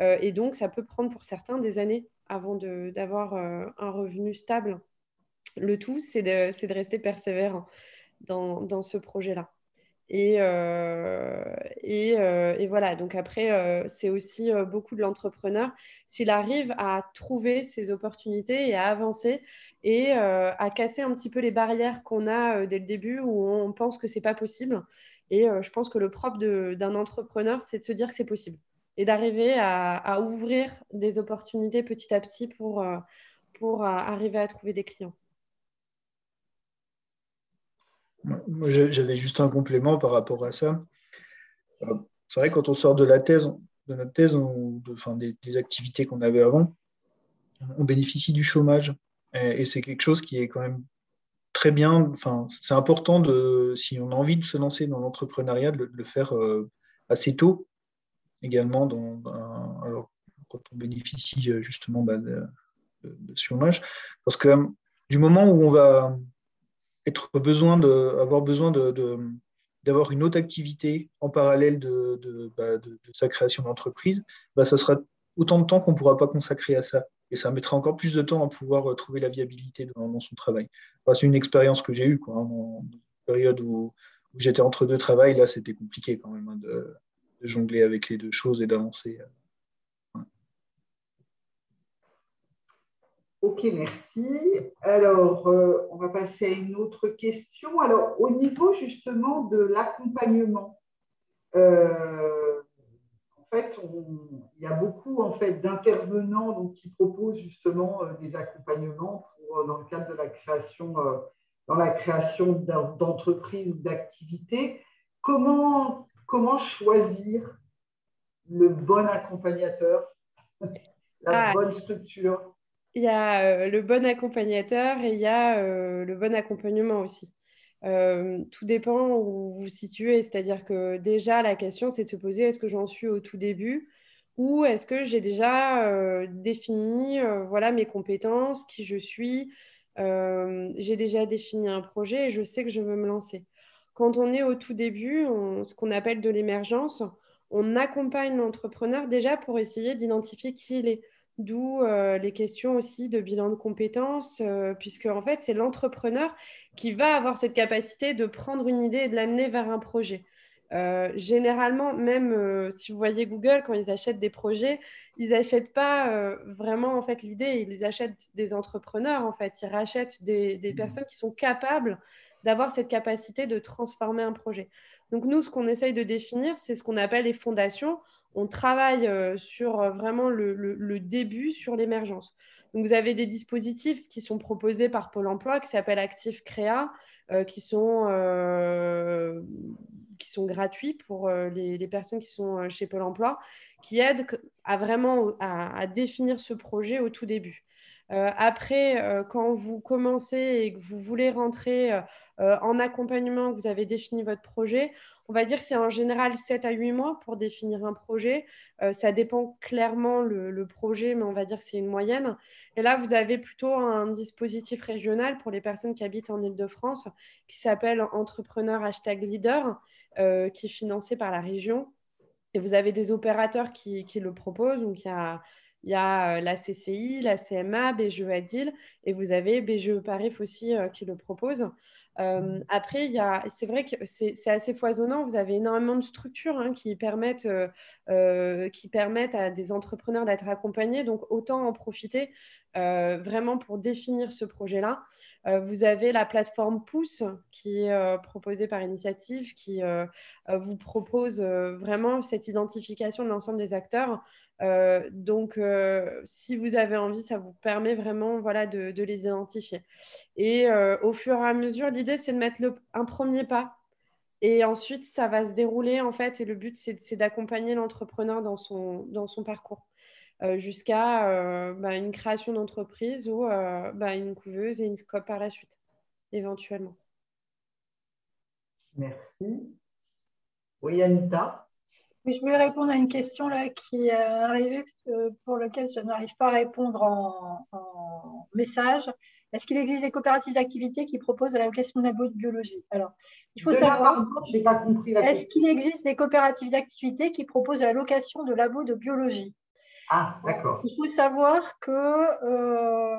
Et donc, ça peut prendre pour certains des années avant d'avoir euh, un revenu stable. Le tout, c'est de, rester persévérant dans, ce projet-là. Et, euh, euh, voilà, donc après, c'est aussi beaucoup de l'entrepreneur. S'il arrive à trouver ses opportunités et à avancer et à casser un petit peu les barrières qu'on a dès le début où on pense que c'est pas possible. Et je pense que le propre d'un entrepreneur, c'est de se dire que c'est possible et d'arriver à, ouvrir des opportunités petit à petit pour, euh, pour euh, arriver à trouver des clients. J'avais juste un complément par rapport à ça. Euh, c'est vrai, quand on sort de la thèse, de notre thèse, enfin, des, activités qu'on avait avant, on bénéficie du chômage. Et, c'est quelque chose qui est quand même très bien. Enfin, c'est important de, si on a envie de se lancer dans l'entrepreneuriat, de, le faire assez tôt également dans, quand on bénéficie euh, justement bah, de, de, chômage. Parce que euh, du moment où on va être besoin de, avoir besoin de, d'avoir une autre activité en parallèle de, de, bah, sa création d'entreprise, bah, ça sera autant de temps qu'on ne pourra pas consacrer à ça. Et ça mettra encore plus de temps à pouvoir euh, trouver la viabilité dans, son travail. c'est une expérience que j'ai eue. Quoi, dans une période où, où j'étais entre deux travails, là, c'était compliqué quand même hein, de, de jongler avec les deux choses et d'avancer. Euh, ok, merci. Alors, euh, on va passer à une autre question. Alors, au niveau justement de l'accompagnement, euh, en fait, il y a beaucoup en fait, d'intervenants qui proposent justement des accompagnements pour, dans le cadre de la création, dans la création d'entreprises ou d'activités. Comment, comment choisir le bon accompagnateur, la ah. bonne structure? Il y a euh, le bon accompagnateur et il y a euh, le bon accompagnement aussi. Euh, tout dépend où vous vous situez, c'est-à-dire que déjà la question c'est de se poser est-ce que j'en suis au tout début? Ou est-ce que j'ai déjà défini voilà mes compétences, qui je suis, j'ai déjà défini un projet et je sais que je veux me lancer. Quand on est au tout début, ce qu'on appelle de l'émergence, on accompagne l'entrepreneur déjà pour essayer d'identifier qui il est. D'où euh, les questions aussi de bilan de compétences, euh, puisque en fait, c'est l'entrepreneur qui va avoir cette capacité de prendre une idée et de l'amener vers un projet. Euh, généralement, même si vous voyez Google, quand ils achètent des projets, ils n'achètent pas vraiment en fait l'idée, ils achètent des entrepreneurs en fait, ils rachètent des, des mmh. personnes qui sont capables d'avoir cette capacité de transformer un projet. Donc nous, ce qu'on essaye de définir, c'est ce qu'on appelle les fondations. On travaille euh, sur euh, vraiment le, début, sur l'émergence. Donc vous avez des dispositifs qui sont proposés par Pôle Emploi, qui s'appellent Actif Créa, euh, qui, sont, qui sont gratuits pour les, personnes qui sont chez Pôle Emploi, qui aident à vraiment à définir ce projet au tout début. Après, quand vous commencez et que vous voulez rentrer en accompagnement, que vous avez défini votre projet, on va dire que c'est en général 7 à 8 mois pour définir un projet. ça dépend clairement le, le, projet, mais on va dire que c'est une moyenne. Et là, vous avez plutôt un dispositif régional pour les personnes qui habitent en Ile-de-France qui s'appelle Entrepreneur Hashtag Leader, qui est financé par la région. Et vous avez des opérateurs qui, qui le proposent. Donc, il y a il y a la CCI, la CMA, BGE Adil, et vous avez BGE Paris aussi euh, qui le propose. Euh, après, c'est vrai que c'est, assez foisonnant. Vous avez énormément de structures hein, qui, permettent, qui permettent à des entrepreneurs d'être accompagnés. Donc, autant en profiter vraiment pour définir ce projet-là. vous avez la plateforme Pouce qui est proposée par Initiative, qui vous propose vraiment cette identification de l'ensemble des acteurs euh, donc, euh, si vous avez envie, ça vous permet vraiment voilà, de, les identifier. Et euh, au fur et à mesure, l'idée, c'est de mettre un premier pas. Et ensuite, ça va se dérouler, en fait. Et le but, c'est d'accompagner l'entrepreneur dans son, dans son parcours jusqu'à bah, une création d'entreprise ou bah, une couveuse et une scope par la suite, éventuellement. Merci. Oui, Anita je voulais répondre à une question là, qui est arrivée euh, pour laquelle je n'arrive pas à répondre en, message. Est-ce qu'il existe des coopératives d'activité qui proposent la location de labo de biologie? Alors, il faut savoir. Est-ce qu'il existe des coopératives d'activité qui proposent la location de labos de biologie? Ah, d'accord. Il faut savoir que euh,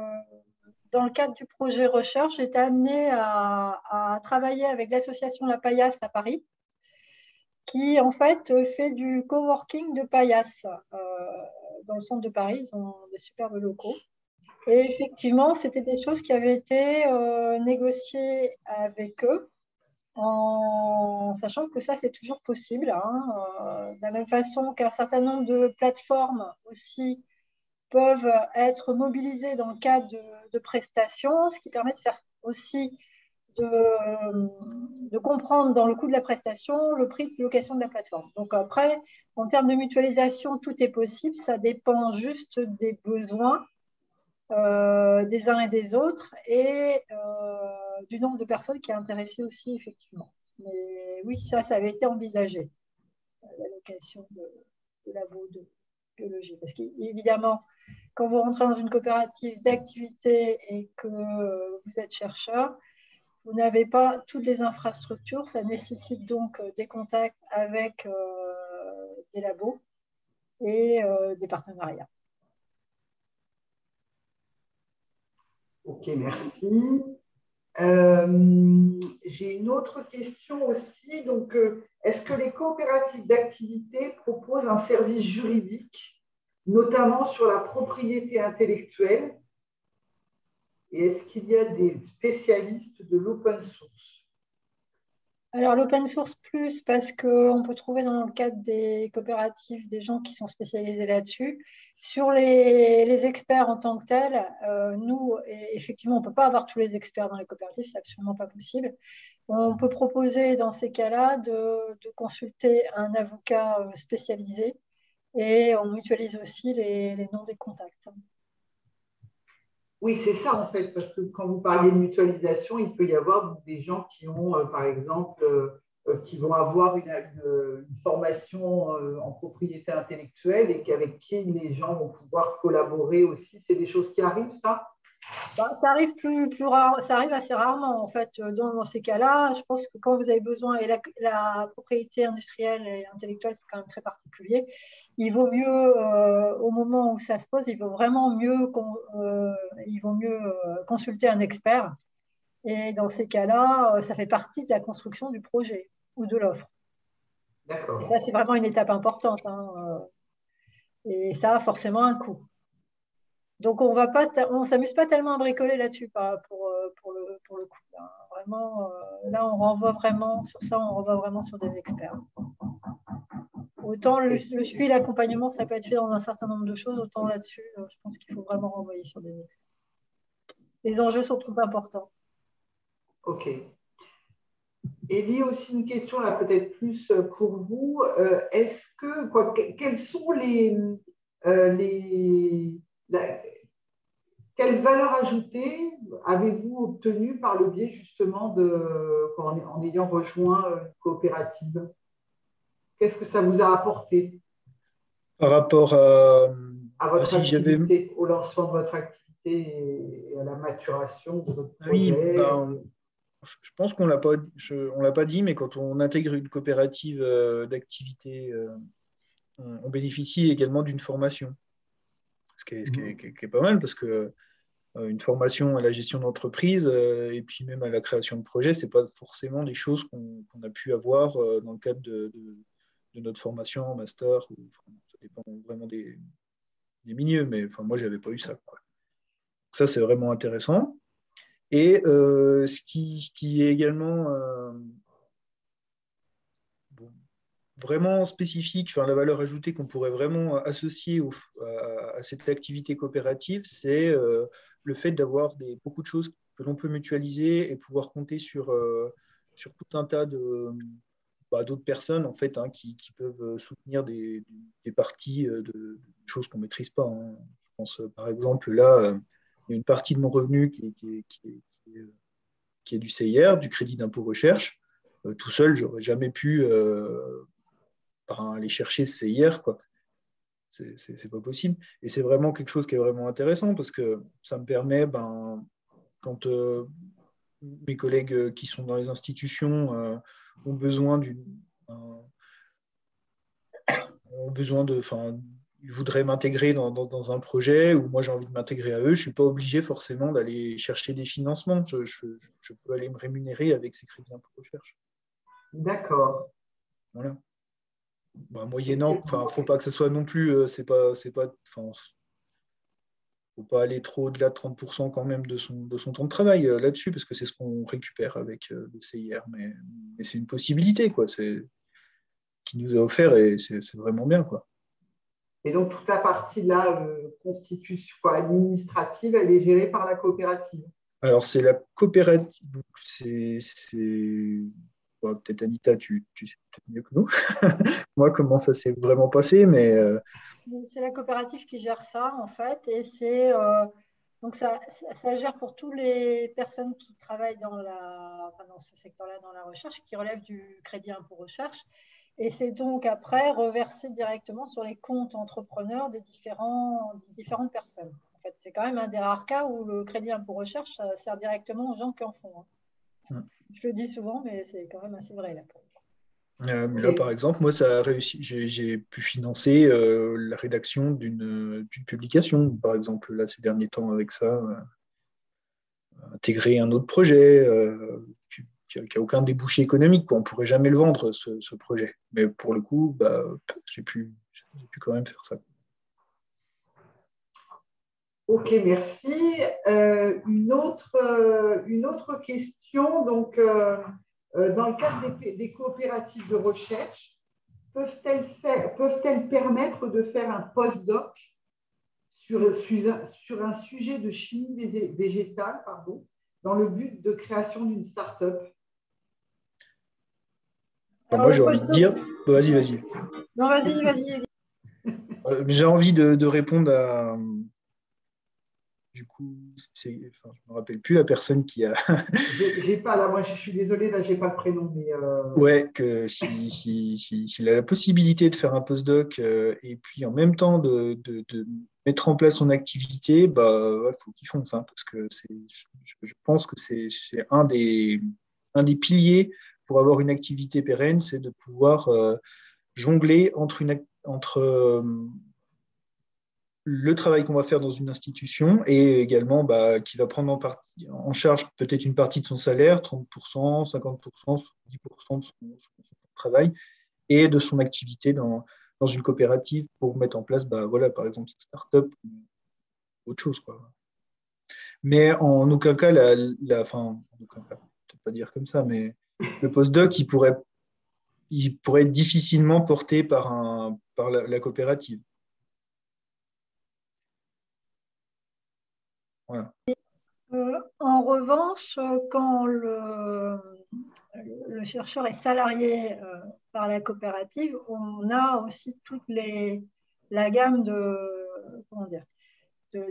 dans le cadre du projet recherche, j'étais amenée à, à travailler avec l'association La Paillasse à Paris qui en fait fait du coworking de paillasse euh, dans le centre de Paris. Ils ont des superbes locaux. Et effectivement, c'était des choses qui avaient été euh, négociées avec eux, en sachant que ça, c'est toujours possible. Hein. Euh, de la même façon qu'un certain nombre de plateformes aussi peuvent être mobilisées dans le cadre de prestations, ce qui permet de faire aussi de, comprendre dans le coût de la prestation le prix de location de la plateforme. Donc après, en termes de mutualisation, tout est possible. Ça dépend juste des besoins euh, des uns et des autres et euh, du nombre de personnes qui est intéressé aussi, effectivement. Mais oui, ça, ça avait été envisagé, la location de, de labo de biologie. Parce qu'évidemment, quand vous rentrez dans une coopérative d'activité et que vous êtes chercheur, vous n'avez pas toutes les infrastructures, ça nécessite donc euh, des contacts avec euh, des labos et euh, des partenariats. Ok, merci. J'ai une autre question aussi. Donc, est-ce que les coopératives d'activité proposent un service juridique, notamment sur la propriété intellectuelle et est-ce qu'il y a des spécialistes de l'open source? Alors l'open source plus parce qu'on peut trouver dans le cadre des coopératives des gens qui sont spécialisés là-dessus. Sur les, experts en tant que tels, euh, nous, effectivement, on ne peut pas avoir tous les experts dans les coopératives, c'est absolument pas possible. On peut proposer dans ces cas-là de, consulter un avocat euh, spécialisé et on mutualise aussi les noms des contacts. Oui, c'est ça en fait, parce que quand vous parliez de mutualisation, il peut y avoir des gens qui ont, euh, par exemple, euh, euh, qui vont avoir une, formation en propriété intellectuelle et qu'avec qui les gens vont pouvoir collaborer aussi. C'est des choses qui arrivent, ça? Bah, ça arrive plus, plus rare, ça arrive assez rarement en fait. Dans, ces cas-là, je pense que quand vous avez besoin, et la, propriété industrielle et intellectuelle, c'est quand même très particulier, il vaut mieux, euh, au moment où ça se pose, il vaut vraiment mieux, euh, il vaut mieux euh, consulter un expert. Et dans ces cas-là, ça fait partie de la construction du projet ou de l'offre. D'accord. Ça, c'est vraiment une étape importante. Hein, et ça a forcément un coût. Donc, on va pas, on s'amuse pas tellement à bricoler là-dessus pour, euh, pour, le, coup. Vraiment, euh, là, on renvoie vraiment sur ça, on renvoie vraiment sur des experts. Autant le, suivi, l'accompagnement, ça peut être fait dans un certain nombre de choses, autant là-dessus, euh, je pense qu'il faut vraiment renvoyer sur des experts. Les enjeux sont trop importants. OK. Elie, aussi une question là, peut-être plus pour vous. Est-ce que, quoi, quels sont les quelle valeur ajoutée avez-vous obtenue par le biais justement de, en, ayant rejoint une coopérative? Qu'est-ce que ça vous a apporté? Par rapport à, à votre activité, au lancement de votre activité et à la maturation de votre projet? Oui, ben, je pense qu'on l'a l'a pas dit, mais quand on intègre une coopérative euh, d'activité, euh, on, bénéficie également d'une formation, ce qui, est, qui, est, pas mal parce que euh, une formation à la gestion d'entreprise et puis même à la création de projets, c'est pas forcément des choses qu'on a pu avoir dans le cadre de, de, notre formation en master. ça dépend vraiment des, des milieux, mais enfin moi j'avais pas eu ça. Ça c'est vraiment intéressant. Et euh, ce, qui, qui, est également euh, vraiment spécifique, enfin, la valeur ajoutée qu'on pourrait vraiment associer à, cette activité coopérative, c'est euh, le fait d'avoir beaucoup de choses que l'on peut mutualiser et pouvoir compter sur, sur tout un tas de bah, d'autres personnes en fait hein, qui, peuvent soutenir des, parties de, choses qu'on ne maîtrise pas. Hein. Je pense par exemple là il y a une partie de mon revenu qui, qui, qui est, du CIR, du crédit d'impôt recherche. Euh, tout seul, je n'aurais jamais pu euh, aller chercher ce CIR. Quoi. C'est pas possible. Et c'est vraiment quelque chose qui est vraiment intéressant parce que ça me permet, ben, quand euh, mes collègues qui sont dans les institutions ont besoin d'une ont besoin de, ils voudraient m'intégrer dans, un projet ou moi j'ai envie de m'intégrer à eux, je ne suis pas obligé forcément d'aller chercher des financements. Je, peux aller me rémunérer avec ces crédits d'impôt recherche. D'accord. Voilà. Bah, moyennant, enfin, faut pas que ce soit non plus, euh, c'est pas, c'est pas, enfin, faut pas aller trop au-delà de 30% quand même de son, de son temps de travail euh, là-dessus, parce que c'est ce qu'on récupère avec euh, le CIR. Mais, mais c'est une possibilité, quoi. C'est qui nous a offert et c'est vraiment bien, quoi. Et donc, toute la partie-là, euh, constitution administrative, elle est gérée par la coopérative? Alors, c'est la coopérative. C'est. Peut-être Anita, tu, sais peut-être mieux que nous. Moi, comment ça s'est vraiment passé, mais. Euh, c'est la coopérative qui gère ça, en fait. Et c'est. Euh, donc, ça, gère pour toutes les personnes qui travaillent dans, ce secteur-là, dans la recherche, qui relèvent du crédit impôt recherche. Et c'est donc après reversé directement sur les comptes entrepreneurs des, différentes personnes. En fait, c'est quand même un des rares cas où le crédit impôt recherche sert directement aux gens qui en font. Hein. Je le dis souvent, mais c'est quand même assez vrai là. Euh, là, par exemple, moi, ça a réussi. J'ai pu financer euh, la rédaction d'une publication, par exemple, là, ces derniers temps, avec ça, euh, intégrer un autre projet, qui n'a aucun débouché économique. On ne pourrait jamais le vendre, ce, projet. Mais pour le coup, bah, j'ai pu, pu, quand même faire ça. Ok, merci. Euh, une, autre, euh, une autre question. Donc, euh, dans le cadre des, coopératives de recherche, peuvent-elles peuvent permettre de faire un post-doc sur, sur, un sujet de chimie végétale pardon, dans le but de création d'une start-up? Moi, j'ai envie de dire. Vas-y, vas-y. Non, vas-y, vas-y. J'ai envie de, répondre à. Du coup, je ne me rappelle plus la personne qui a. j'ai pas, là, moi, je suis désolée, là, j'ai pas le prénom. Mais euh, Ouais, que s'il si, si, a la possibilité de faire un postdoc euh, et puis en même temps de, mettre en place son activité, bah, il faut qu'il fonce, hein, parce que je, je pense que c'est un des, un des piliers pour avoir une activité pérenne, c'est de pouvoir euh, jongler entre, une, entre euh, le travail qu'on va faire dans une institution et également bah, qui va prendre en, charge peut-être une partie de son salaire, 30%, 50%, 10% de son, travail et de son activité dans, une coopérative pour mettre en place, bah, voilà, par exemple, une start-up ou autre chose. Quoi. Mais en aucun cas, la, la fin, en aucun cas, peut-être pas dire comme ça, mais le postdoc, il pourrait, il pourrait être difficilement porté par la, coopérative. Euh, en revanche, quand le, chercheur est salarié euh, par la coopérative, on a aussi toute la gamme de, comment dire,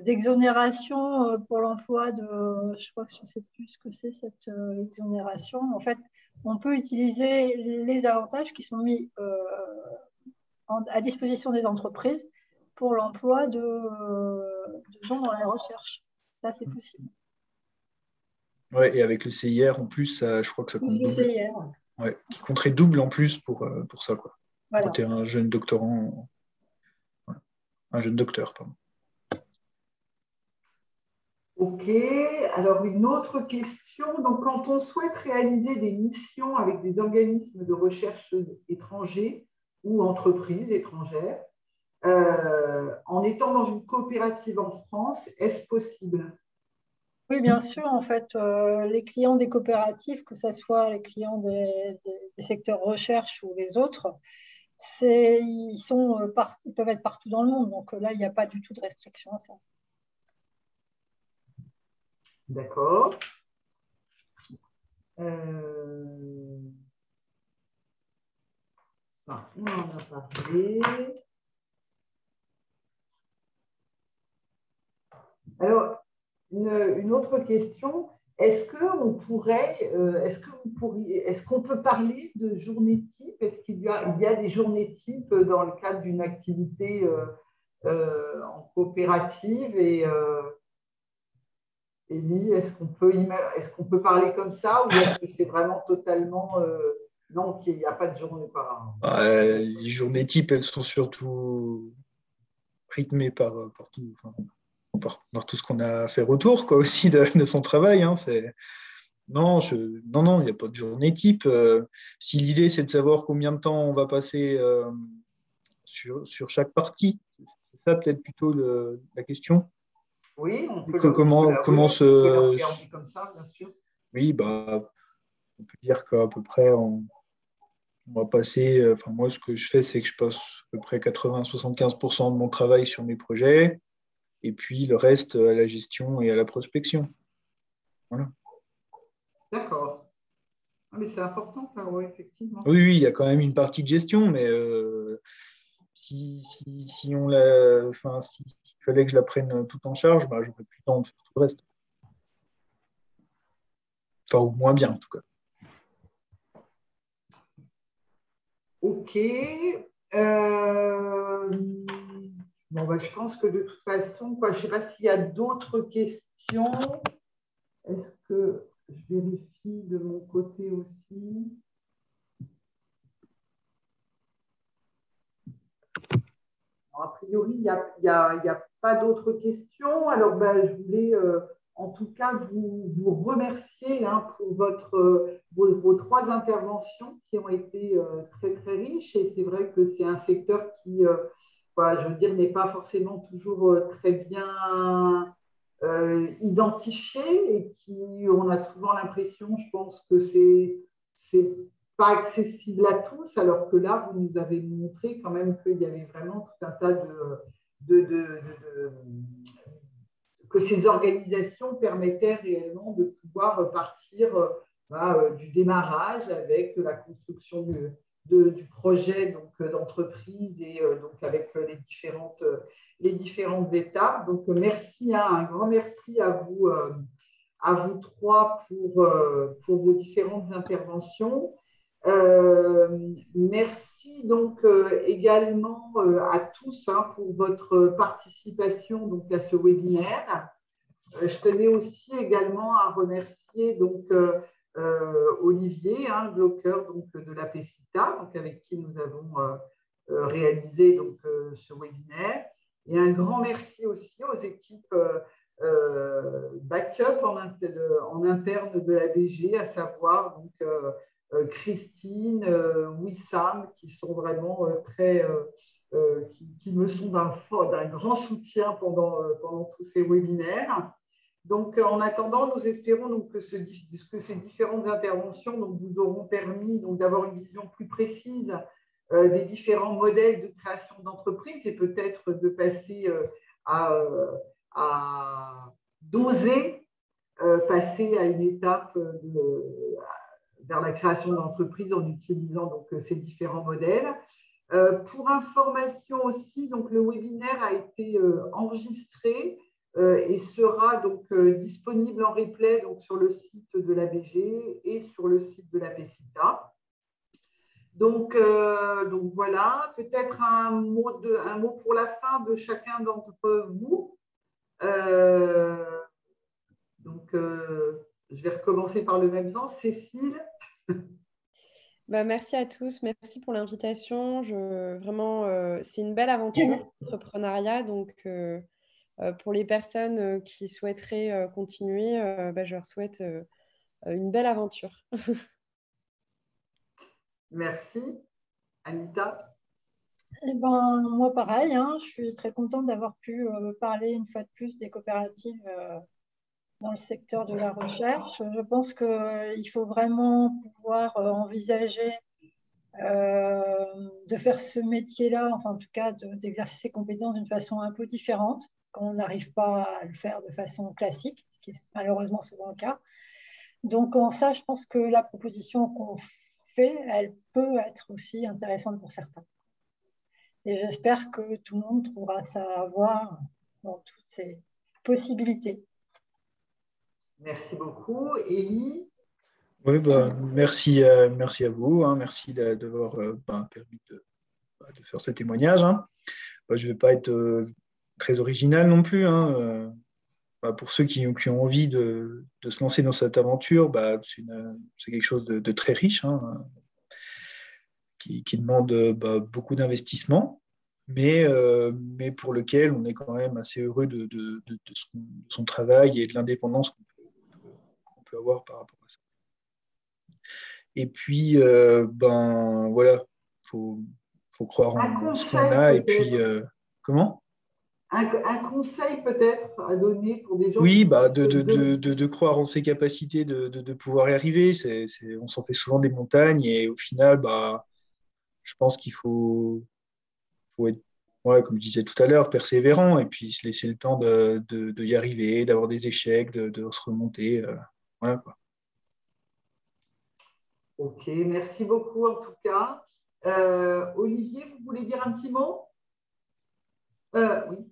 d'exonération pour l'emploi de, je crois que je ne sais plus ce que c'est cette exonération. En fait, on peut utiliser les avantages qui sont mis à disposition des entreprises pour l'emploi de, gens dans la recherche. Ça, c'est possible. Oui, et avec le CIR, en plus, je crois que ça compte double. CIR. Ouais, qui compterait double en plus pour, euh, pour ça. Quoi. Quand tu es un jeune doctorant, un jeune docteur, pardon. Ok, alors une autre question. Donc, quand on souhaite réaliser des missions avec des organismes de recherche étrangers ou entreprises étrangères, euh, en étant dans une coopérative en France, est-ce possible? Oui, bien sûr. En fait, euh, les clients des coopératives, que ce soit les clients des, secteurs recherche ou les autres, ils, sont, euh, ils peuvent être partout dans le monde. Donc là, il n'y a pas du tout de restriction à ça. D'accord. Euh... on en a parlé. Alors, une, autre question. Est-ce qu'on pourrait, euh, est-ce que vous pourriez, est-ce qu'on peut parler de journée type Est-ce qu'il y a, des journées types dans le cadre d'une activité euh, euh, en coopérative? Et Elie, est-ce qu'on peut, est-ce qu'on peut parler comme ça ou est-ce que c'est vraiment totalement non, qu'il n'y a pas de journée par an? Les journées types, elles sont surtout rythmées par, par tout par, tout ce qu'on a fait autour quoi, aussi de, son travail. Hein, non, je, non, non, il n'y a pas de journée type. Euh, si l'idée, c'est de savoir combien de temps on va passer euh, sur, sur, chaque partie, c'est ça peut-être plutôt la question. Oui, on peut comment, comment se. Comme ça, bien sûr. Oui, bah, on peut dire qu'à peu près, on, on va passer. Euh, enfin, moi, ce que je fais, c'est que je passe à peu près 80-75% de mon travail sur mes projets et puis le reste à la gestion et à la prospection. Voilà. D'accord. Ah, mais c'est important, effectivement. Oui, oui, il y a quand même une partie de gestion, mais euh, si, si, si, on la, enfin, s'il fallait que je la prenne tout en charge, bah, j'aurais plus le temps de faire tout le reste. Enfin, ou moins bien, en tout cas. Ok. Euh... Bon, bah, je pense que de toute façon, quoi, je ne sais pas s'il y a d'autres questions. Est-ce que je vérifie de mon côté aussi? A priori, il n'y a, pas d'autres questions. Alors, bah, je voulais euh, en tout cas vous, vous remercier hein, pour votre, vos, trois interventions qui ont été euh, très, très riches. Et c'est vrai que c'est un secteur qui euh, je veux dire, n'est pas forcément toujours euh, très bien euh, identifié et qui, on a souvent l'impression, je pense, que c'est c'est pas accessible à tous, alors que là, vous nous avez montré quand même qu'il y avait vraiment tout un tas de, de, que ces organisations permettaient réellement de pouvoir partir bah, du démarrage avec la construction du, du projet donc d'entreprise et euh, donc avec les différentes, les différentes étapes. Donc merci, hein, un grand merci à vous, euh, à vous trois pour, euh, pour vos différentes interventions. merci donc également à tous hein, pour votre participation donc à ce webinaire. je tenais aussi également à remercier donc euh, Olivier, hein, Glauqueur donc, de la PECITA, donc, avec qui nous avons euh, euh, réalisé donc, ce webinaire. Et un grand merci aussi aux équipes backup en, en, interne de la BG, à savoir Christine, Wissam, qui sont vraiment très, qui, me sont d'un grand soutien pendant, pendant tous ces webinaires. Donc, euh, en attendant, nous espérons donc que, ces différentes interventions vous auront permis d'avoir une vision plus précise euh, des différents modèles de création d'entreprise et peut-être de passer euh, à, d'oser passer à une étape vers la création d'entreprise en utilisant donc, ces différents modèles. pour information aussi, donc, le webinaire a été enregistré et sera donc disponible en replay donc, sur le site de l'ABG et sur le site de la PECITA. Donc, donc voilà, peut-être un, mot un mot pour la fin de chacun d'entre vous. donc, je vais recommencer par le même sens. Cécile bah, merci à tous, merci pour l'invitation. Vraiment, euh, c'est une belle aventure, l'entrepreneuriat. Donc, euh, euh, pour les personnes qui souhaiteraient continuer, bah, je leur souhaite une belle aventure. merci. Anita? Eh ben, moi, pareil, hein, je suis très contente d'avoir pu parler une fois de plus des coopératives dans le secteur de la recherche. Je pense qu'il faut vraiment pouvoir euh, envisager euh, de faire ce métier-là, enfin en tout cas d'exercer ses compétences d'une façon un peu différente, quand on n'arrive pas à le faire de façon classique, ce qui est malheureusement souvent le cas. Donc en ça, je pense que la proposition qu'on fait, elle peut être aussi intéressante pour certains. Et j'espère que tout le monde trouvera sa voie dans toutes ces possibilités. Merci beaucoup. Élie Oui, bah, merci, euh, merci à vous. Hein. merci d'avoir euh, bah, permis bah, de, faire ce témoignage. Hein. je ne vais pas être euh, très original non plus. Hein. pour ceux qui, qui, ont envie de, se lancer dans cette aventure, c'est quelque chose de, très riche, qui, demande beaucoup d'investissement. Mais, mais, pour lequel on est quand même assez heureux de, son, travail et de l'indépendance qu'on avoir par rapport à ça. Et puis, euh, ben voilà, il faut, faut, croire en ce qu'on a. Et puis, euh, comment? Un, conseil peut-être à donner pour des gens Oui, bah, de, de, de, de, croire en ses capacités de, pouvoir y arriver. C'est, on s'en fait souvent des montagnes et au final, bah, je pense qu'il faut, faut être, ouais, comme je disais tout à l'heure, persévérant et puis se laisser le temps de, y arriver, d'avoir des échecs, de, se remonter. Euh. Ok, merci beaucoup en tout cas. Euh, Olivier, vous voulez dire un petit mot? Euh, Oui.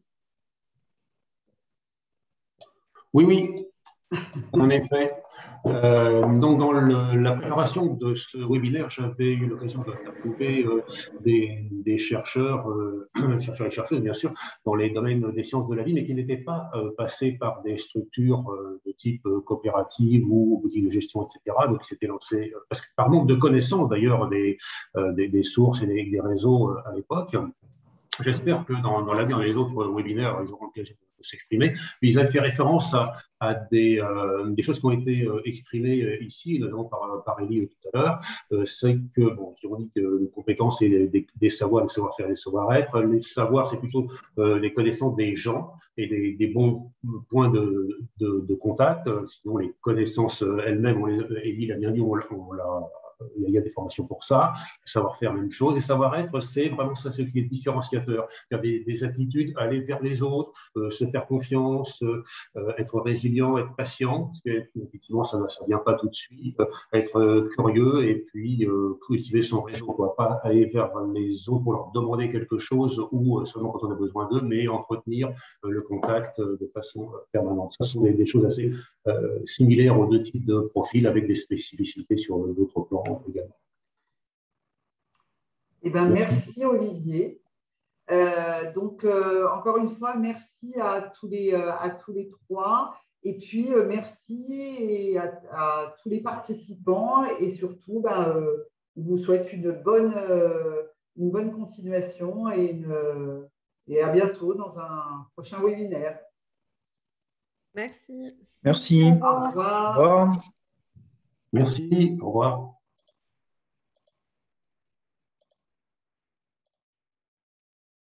Oui, oui. En effet. Euh, donc, dans la préparation de ce webinaire, j'avais eu l'occasion d'interviewer euh, des, chercheurs, euh, chercheurs et chercheuses, bien sûr, dans les domaines des sciences de la vie, mais qui n'étaient pas passés par des structures de type coopérative ou outil de gestion, etc. Donc, c'était lancé, parce que par manque de connaissances d'ailleurs des, sources et des, réseaux à l'époque. J'espère que dans, dans les autres webinaires, ils auront l'occasion s'exprimer. Ils avaient fait référence à, des, euh, des, choses qui ont été euh, exprimées euh, ici, notamment par, par Elie tout à l'heure. c'est que, bon, on dit que les compétences, c'est des, savoirs, des savoir-faire, des savoir-être. Les savoirs, c'est plutôt les connaissances des gens et des, bons points de, contact. Sinon, les connaissances elles-mêmes, Elie l'a bien dit, on l'a il y a des formations pour ça, savoir-faire, même chose. Et savoir-être, c'est vraiment ça, ce qui est différenciateur. Faire des, des attitudes, aller vers les autres, euh, se faire confiance, euh, être résilient, être patient, parce qu'effectivement, ça ne vient pas tout de suite, être curieux et puis euh, cultiver son réseau. Quoi. Pas aller vers les autres pour leur demander quelque chose ou seulement quand on a besoin d'eux, mais entretenir le contact de façon permanente. Ce sont des, choses assez similaires aux deux types de profils avec des spécificités sur d'autres également. Eh ben, merci. Olivier. Euh, donc, euh, encore une fois, merci à tous les, euh, à tous les trois. Et puis, merci à, tous les participants. Et surtout, ben, on vous souhaite une bonne, une bonne continuation et, et à bientôt dans un prochain webinaire. Merci. Merci. Au revoir. Au revoir. Merci. Au revoir.